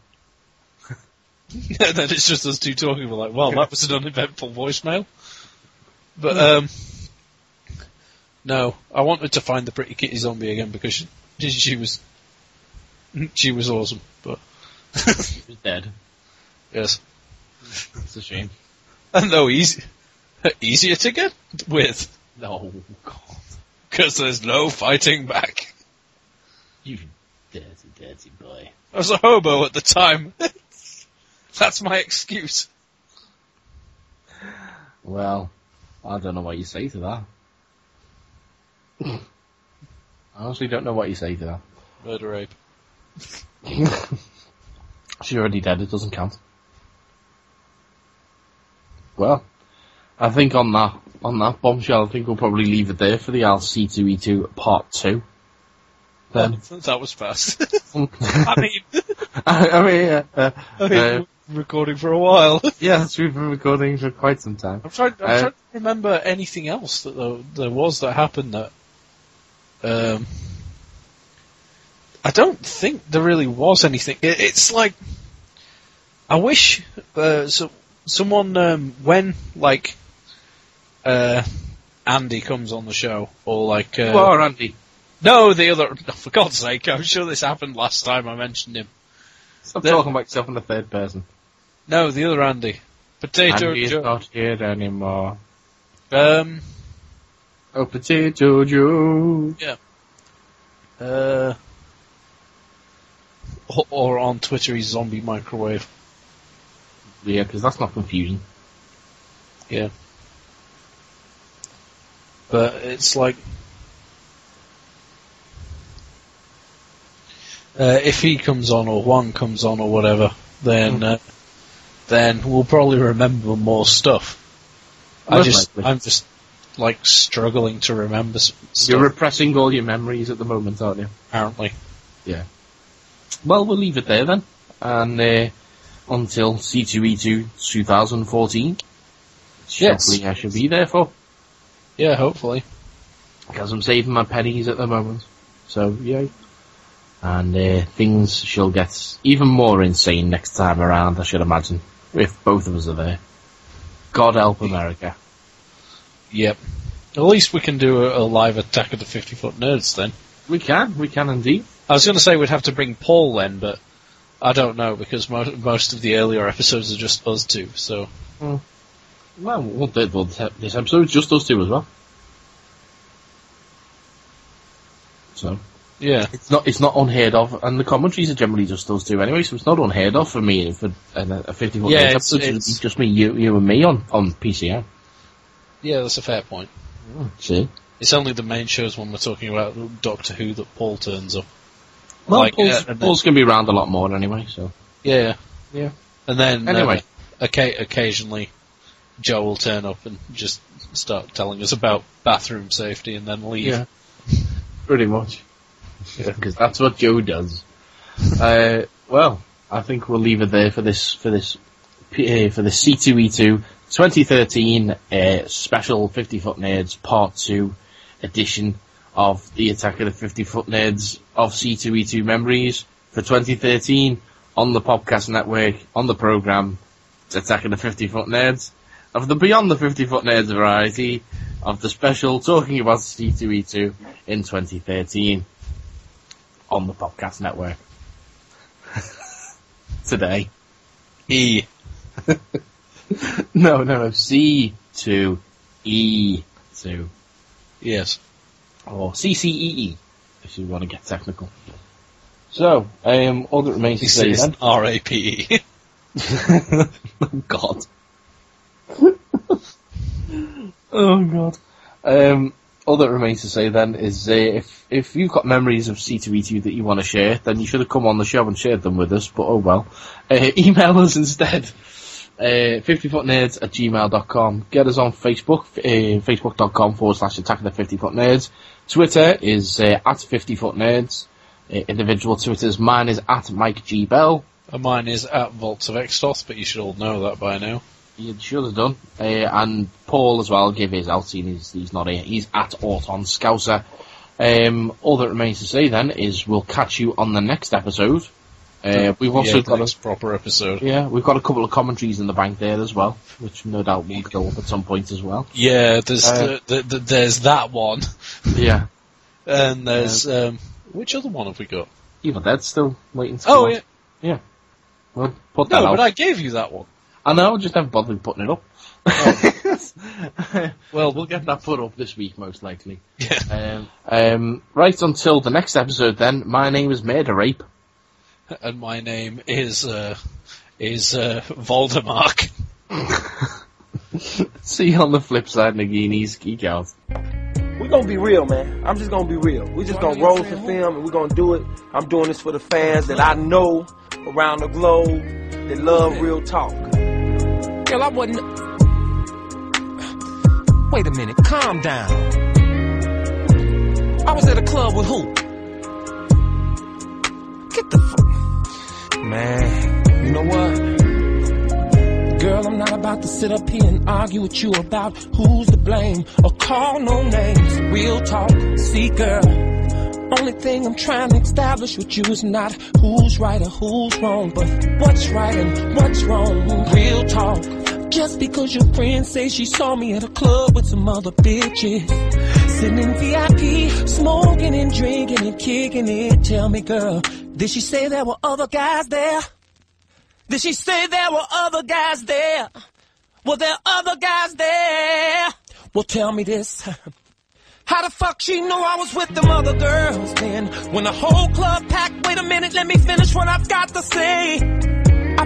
then it's just us two talking. We're like, well, that was an uneventful voicemail. But um, no, I wanted to find the pretty kitty zombie again because she, she was she was awesome. But He's dead. yes, It's a shame. and no easy easier to get with No, God, because there's no fighting back. you dirty, dirty boy. I was a hobo at the time. That's my excuse. Well, I don't know what you say to that. I honestly don't know what you say to that. Murder rape. She's already dead, it doesn't count. Well, I think on that on that bombshell, I think we'll probably leave it there for the LC2E2 Part 2. Then, that was fast. I mean, I, I mean, uh, uh, I mean, uh, we've been recording for a while. yes, we've been recording for quite some time. I'm trying, I'm Uh, trying to remember anything else that there, there was that happened that. Um, I don't think there really was anything. It, it's like I wish uh, so, someone um, when like uh, Andy comes on the show or like uh, are Andy. no the other for God's sake I'm sure this happened last time I mentioned him. Stop The- talking about yourself in the third person. No, the other Andy. Potato Andy is Joe. not here anymore. Um, Oh, Potato Joe. Yeah. Uh, or, or on Twitter, he's zombie microwave. Yeah, because that's not confusing. Yeah. But it's like. Uh, if he comes on or Juan comes on or whatever, then uh, then we'll probably remember more stuff. I just, likely. I'm just like struggling to remember stuff. You're repressing all your memories at the moment, aren't you? apparently. Yeah. Well, we'll leave it there then. And uh, until C2E2 2014, Yes. hopefully I should be there for. Yeah, hopefully. Because I'm saving my pennies at the moment. So, yay. And uh, things shall get even more insane next time around, I should imagine, if both of us are there. God help America. Yep. At least we can do a, a live attack of the 50 foot nerds then. We can, we can indeed. I was going to say we'd have to bring Paul then, but I don't know because mo- most of the earlier episodes are just us two. So Well, well, well, this this episode's just us two as well. So, yeah, it's not it's not unheard of, and the commentaries are generally just those two anyway, so it's not unheard of for me for a, a 50 foot Yeah, it's- episode. it's- It's just me, you, you and me on, on PCM. yeah, that's a fair point. See? It's only the main shows when we're talking about Doctor Who that Paul turns up. Well, Like, Paul's, uh, Paul's going to be around a lot more anyway, so. Yeah, Yeah. and then Anyway. uh, occa- occasionally Joe will turn up and just start telling us about bathroom safety and then leave. Yeah. Pretty much. Because that's what Joe does. uh, well, I think we'll leave it there for this for this uh, for the C2E2 2013 uh, special 50 foot nerds part two edition of the Attack of the 50 foot nerds of C2E2 memories for 2013 on the podcast network on the program Attack of the 50 foot nerds of the Beyond the 50 foot nerds variety of the special talking about C2E2 in 2013 on the podcast network. Today. E. No, no, no. C2E2. Yes. Or CCEE, E, if you want to get technical. So, um, all that remains to say then. R A P E. Oh God. oh God. Um, all that remains to say then is uh, if if you've got memories of C2E2 that you want to share, then you should have come on the show and shared them with us. But oh well. Uh, email us instead. Uh, 50footnerds at gmail.com. Get us on Facebook, uh, facebook.com forward slash attack of the 50 foot nerds. Twitter is uh, at 50 foot nerds. Uh, individual Twitters, mine is at Mike G. Bell. And mine is at Vaults of Extoth, but you should all know that by now. You should have done. Uh, and Paul as well, give his out, seeing he's, he's not here. He's at Auton Scouser. Um, all that remains to say then is we'll catch you on the next episode. Uh, we've also yeah, got a, proper episode. yeah, we've got a couple of commentaries in the bank there as well, which no doubt will go up at some point as well. Yeah, there's Uh, the, the, the, there's that one, Yeah, and there's um, which other one have we got? Evil that's still waiting to Oh yeah, out. yeah. We'll put that no, out. but I gave you that one. I know, just haven't bothered putting it up. Well, we'll get that put up this week, most likely. Yeah. Um, um, right until the next episode, then. My name is Murder Rape. and my name is uh, is uh, Voldemort. See you on the flip side, Naginis. Geek out. we gonna be real, man. I'm just gonna be real. We're just gonna roll some film and we're gonna do it. I'm doing this for the fans that I know around the globe that love real talk. Girl, I wasn't. Wait a minute, calm down. I was at a club with who? Get the fuck. Man, you know what? Girl, I'm not about to sit up here and argue with you about who's to blame or call no names. Real talk, see, girl. Only thing I'm trying to establish with you is not who's right or who's wrong, but what's right and what's wrong. Real talk. Just because your friend say she saw me at a club with some other bitches. Sitting in VIP, smoking and drinking and kicking it. Tell me, girl, did she say there were other guys there? Did she say there were other guys there? Were there other guys there? Well, tell me this. How the fuck she know I was with them other girls then? When the whole club packed, wait a minute, let me finish what I've got to say.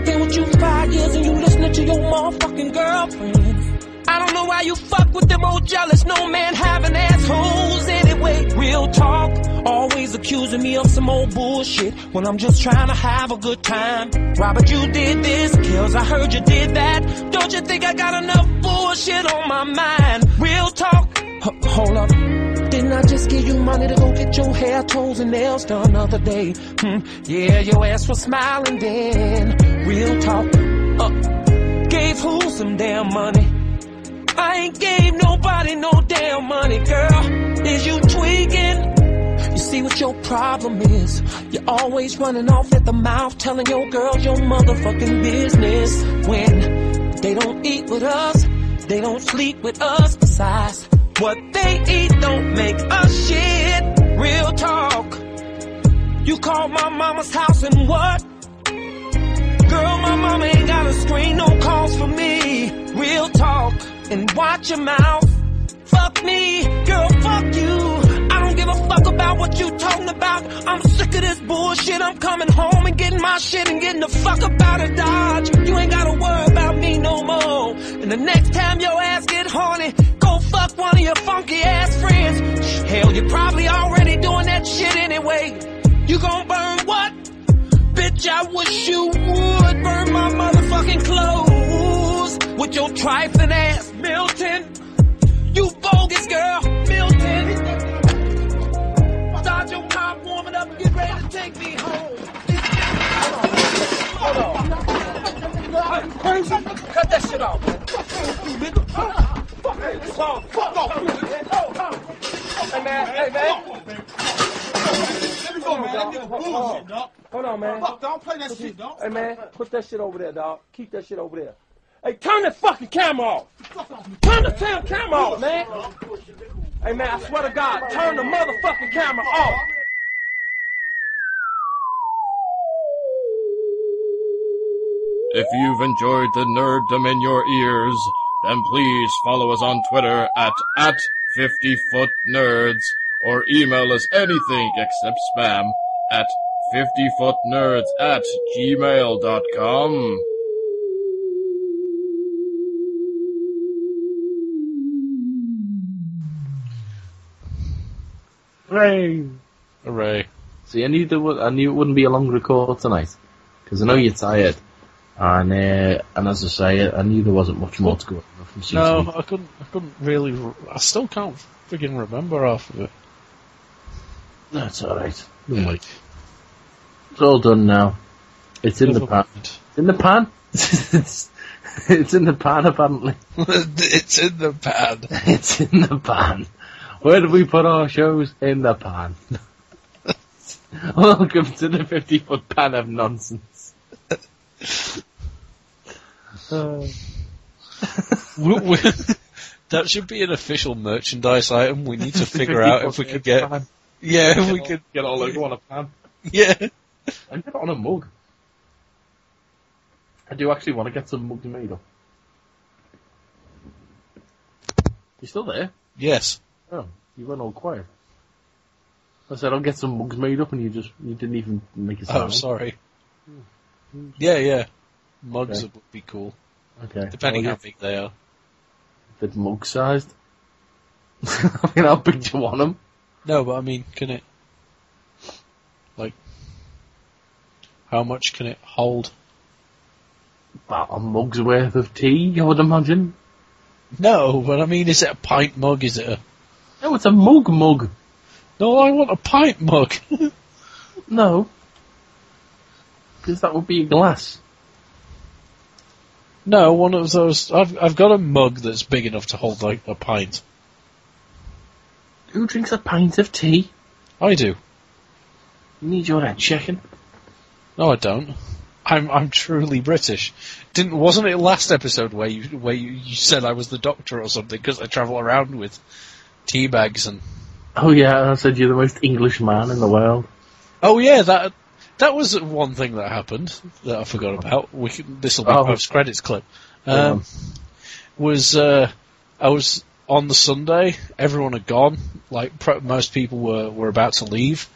Been with you five years and you listening to your motherfucking girlfriend. I don't know why you fuck with them old jealous, no man having assholes anyway. Real talk, always accusing me of some old bullshit when I'm just trying to have a good time. Robert, you did this, kills, I heard you did that. Don't you think I got enough bullshit on my mind? Real talk, H- hold up. I just give you money to go get your hair, toes, and nails done another day? Hmm, yeah, your ass was smiling then. Real talk. Uh, gave who some damn money? I ain't gave nobody no damn money, girl. Is you tweaking? You see what your problem is? You're always running off at the mouth, telling your girls your motherfucking business. When they don't eat with us, they don't sleep with us. Besides, what they eat don't make us shit. Real talk. You called my mama's house and what? Girl, my mama ain't got a screen, no calls for me. Real talk. And watch your mouth. Fuck me, girl, fuck you. I don't give a fuck about what you talking about. I'm sick of this bullshit. I'm coming home and getting my shit and getting the fuck up out of Dodge. You ain't gotta worry about me no more. And the next time your ass get horny, go fuck one of your funky ass friends. Hell, you're probably already doing that shit anyway. You gon' burn what? Bitch, I wish you would burn my motherfucking clothes with your trifling ass, Milton. You bogus girl, Milton. Start your car warming up and get ready to take me home. Hold on. Hold on. Crazy. Cut that shit off. It's all fuck off. Hey man, hey man. Hold on, dog. Hold on, man. Don't play that shit, dog. Hey man, put that shit over there, dog. Keep that shit over there. Hey, turn that fucking camera off. Turn the damn camera off, man. Hey man, I swear to God, turn the motherfucking camera off. If you've enjoyed the nerddom in your ears, then please follow us on Twitter at, at 50footnerds or email us anything except spam at 50footnerds at gmail.com. Hooray! Hooray. See, I knew there was, I knew it wouldn't be a long record tonight because I know you're tired, and uh, and as I say, I knew there wasn't much more to go over from season. No, I couldn't. I couldn't really. re- I still can't friggin' remember half of it. That's all right. Don't worry. It's all done now. It's in the Never pan. It's in the pan. it's, it's in the pan apparently. it's in the pan. It's in the pan. Where do we put our shows? In the pan. Welcome to the 50 foot pan of nonsense. Uh, that should be an official merchandise item. We need to figure out if we could get. Pan. Yeah, if we could. Get all logo on a pan. Yeah. And get it on a mug. I do actually want to get some mugs made up. You still there? Yes. Oh, you went all quiet. I said I'll get some mugs made up, and you just you didn't even make a sound. Oh, sorry. Yeah, yeah. Mugs Okay. would be cool. Okay. Depending Well, how big they are. It's mug sized. I mean, how big do you want them? No, but I mean, can it, like, how much can it hold? About a mug's worth of tea, I would imagine. No, but I mean, is it a pint mug? Is it a? No, it's a mug mug. No, I want a pint mug. No. Because that would be glass. no, one of those. I've I've got a mug that's big enough to hold like a pint. Who drinks a pint of tea? I do. You need your head checking. No, I don't. I'm I'm truly British. Didn't wasn't it last episode where you where you, you said I was the doctor or something because I travel around with tea bags and. Oh yeah, I said you're the most English man in the world. Oh yeah, that that was one thing that happened that I forgot about. We this will be Oh. post credits clip. Um, was uh, I was on the Sunday. Everyone had gone. Like most people were were about to leave,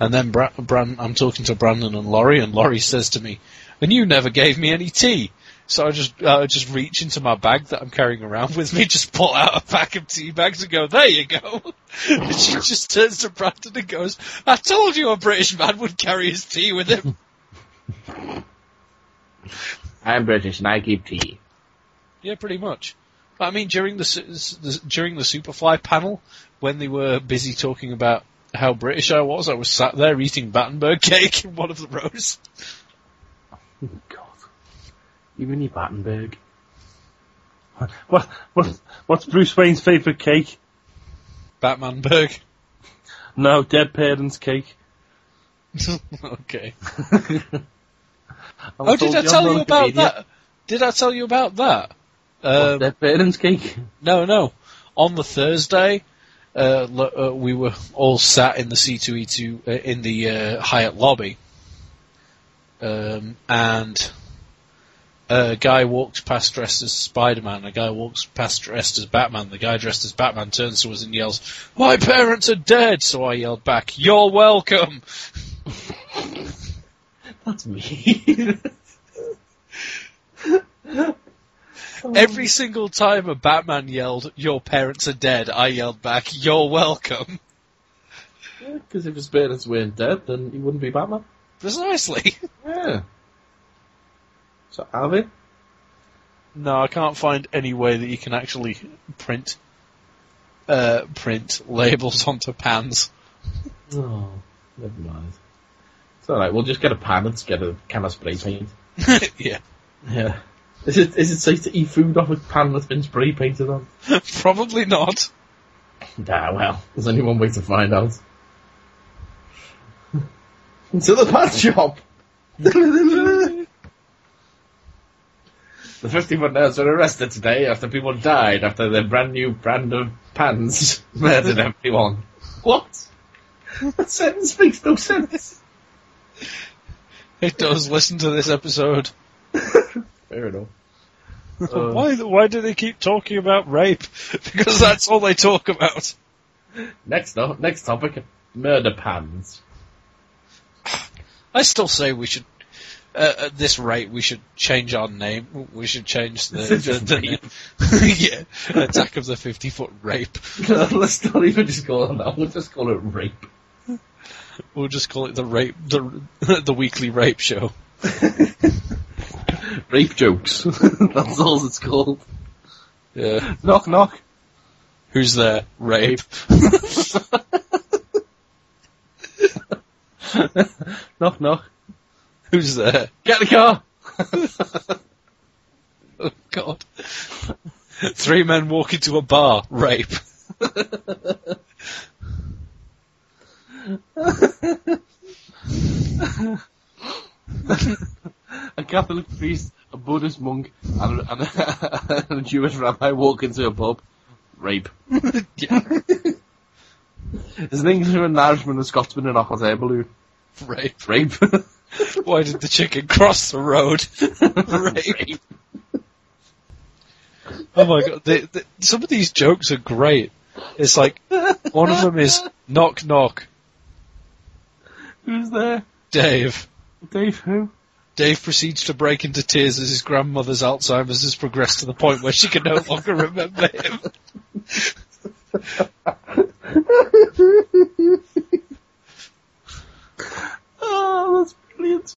and then Bra- I'm talking to Brandon and Laurie, and Laurie says to me, "And you never gave me any tea." So I just uh, just reach into my bag that I'm carrying around with me, just pull out a pack of tea bags and go, "There you go." and she just turns to Brandon and goes, "I told you a British man would carry his tea with him." I'm British and I keep tea. Yeah, pretty much. I mean, during the, the during the Superfly panel, when they were busy talking about how British I was, I was sat there eating Battenberg cake in one of the rows. God. You and your Battenberg. What, what, what's Bruce Wayne's favourite cake? Batmanberg. No, dead parents' cake. okay. Oh, did I tell you about comedian. that? Did I tell you about that? Um, Dead parents' cake. No, no. On the Thursday, uh, uh, we were all sat in the C2E2 uh, in the uh, Hyatt lobby, um, and a guy walks past dressed as Spider-Man. A guy walks past dressed as Batman. The guy dressed as Batman turns to us and yells, "My parents are dead!" So I yelled back, "You're welcome." That's me. Every single time a Batman yelled, "Your parents are dead," I yelled back, "You're welcome." Because if his parents weren't dead, then he wouldn't be Batman. Precisely. Yeah. So have it? No, I can't find any way that you can actually print uh, print labels onto pans. Oh, never mind. It's alright, we'll just get a pan and get a can of spray paint. yeah, Yeah. Is it is it safe to eat food off a pan that's been spray painted on? probably not. Nah, well, there's only one way to find out. to the pan shop! The 50 foot nerds were arrested today after people died after their brand new brand of pans murdered everyone. What? That sentence makes no sense. It does. Listen to this episode. Fair enough. Uh, why? Why do they keep talking about rape? Because that's all they talk about. Next, no, next topic, murder pans. I still say we should. Uh, at this rate, we should change our name. We should change the, the, the yeah attack of the fifty foot rape. Let's not even just call it that. We'll just call it rape. We'll just call it the rape the the weekly rape show. Rape jokes. That's all it's called. Yeah. Knock knock. Who's there? Rape. knock knock. Who's there? Get the car. Oh God. Three men walk into a bar. Rape. a Catholic priest, a Buddhist monk, and, and, a, and a Jewish rabbi walk into a pub. Rape. yeah. There's an Englishman, an Irishman, a Scotsman, and a hot air balloon. Rape. Rape. Why did the chicken cross the road? Oh my god, some of these jokes are great. It's like, one of them is knock knock. Who's there? Dave. Dave who? Dave proceeds to break into tears as his grandmother's Alzheimer's has progressed to the point where she can no longer remember him. oh, that's please.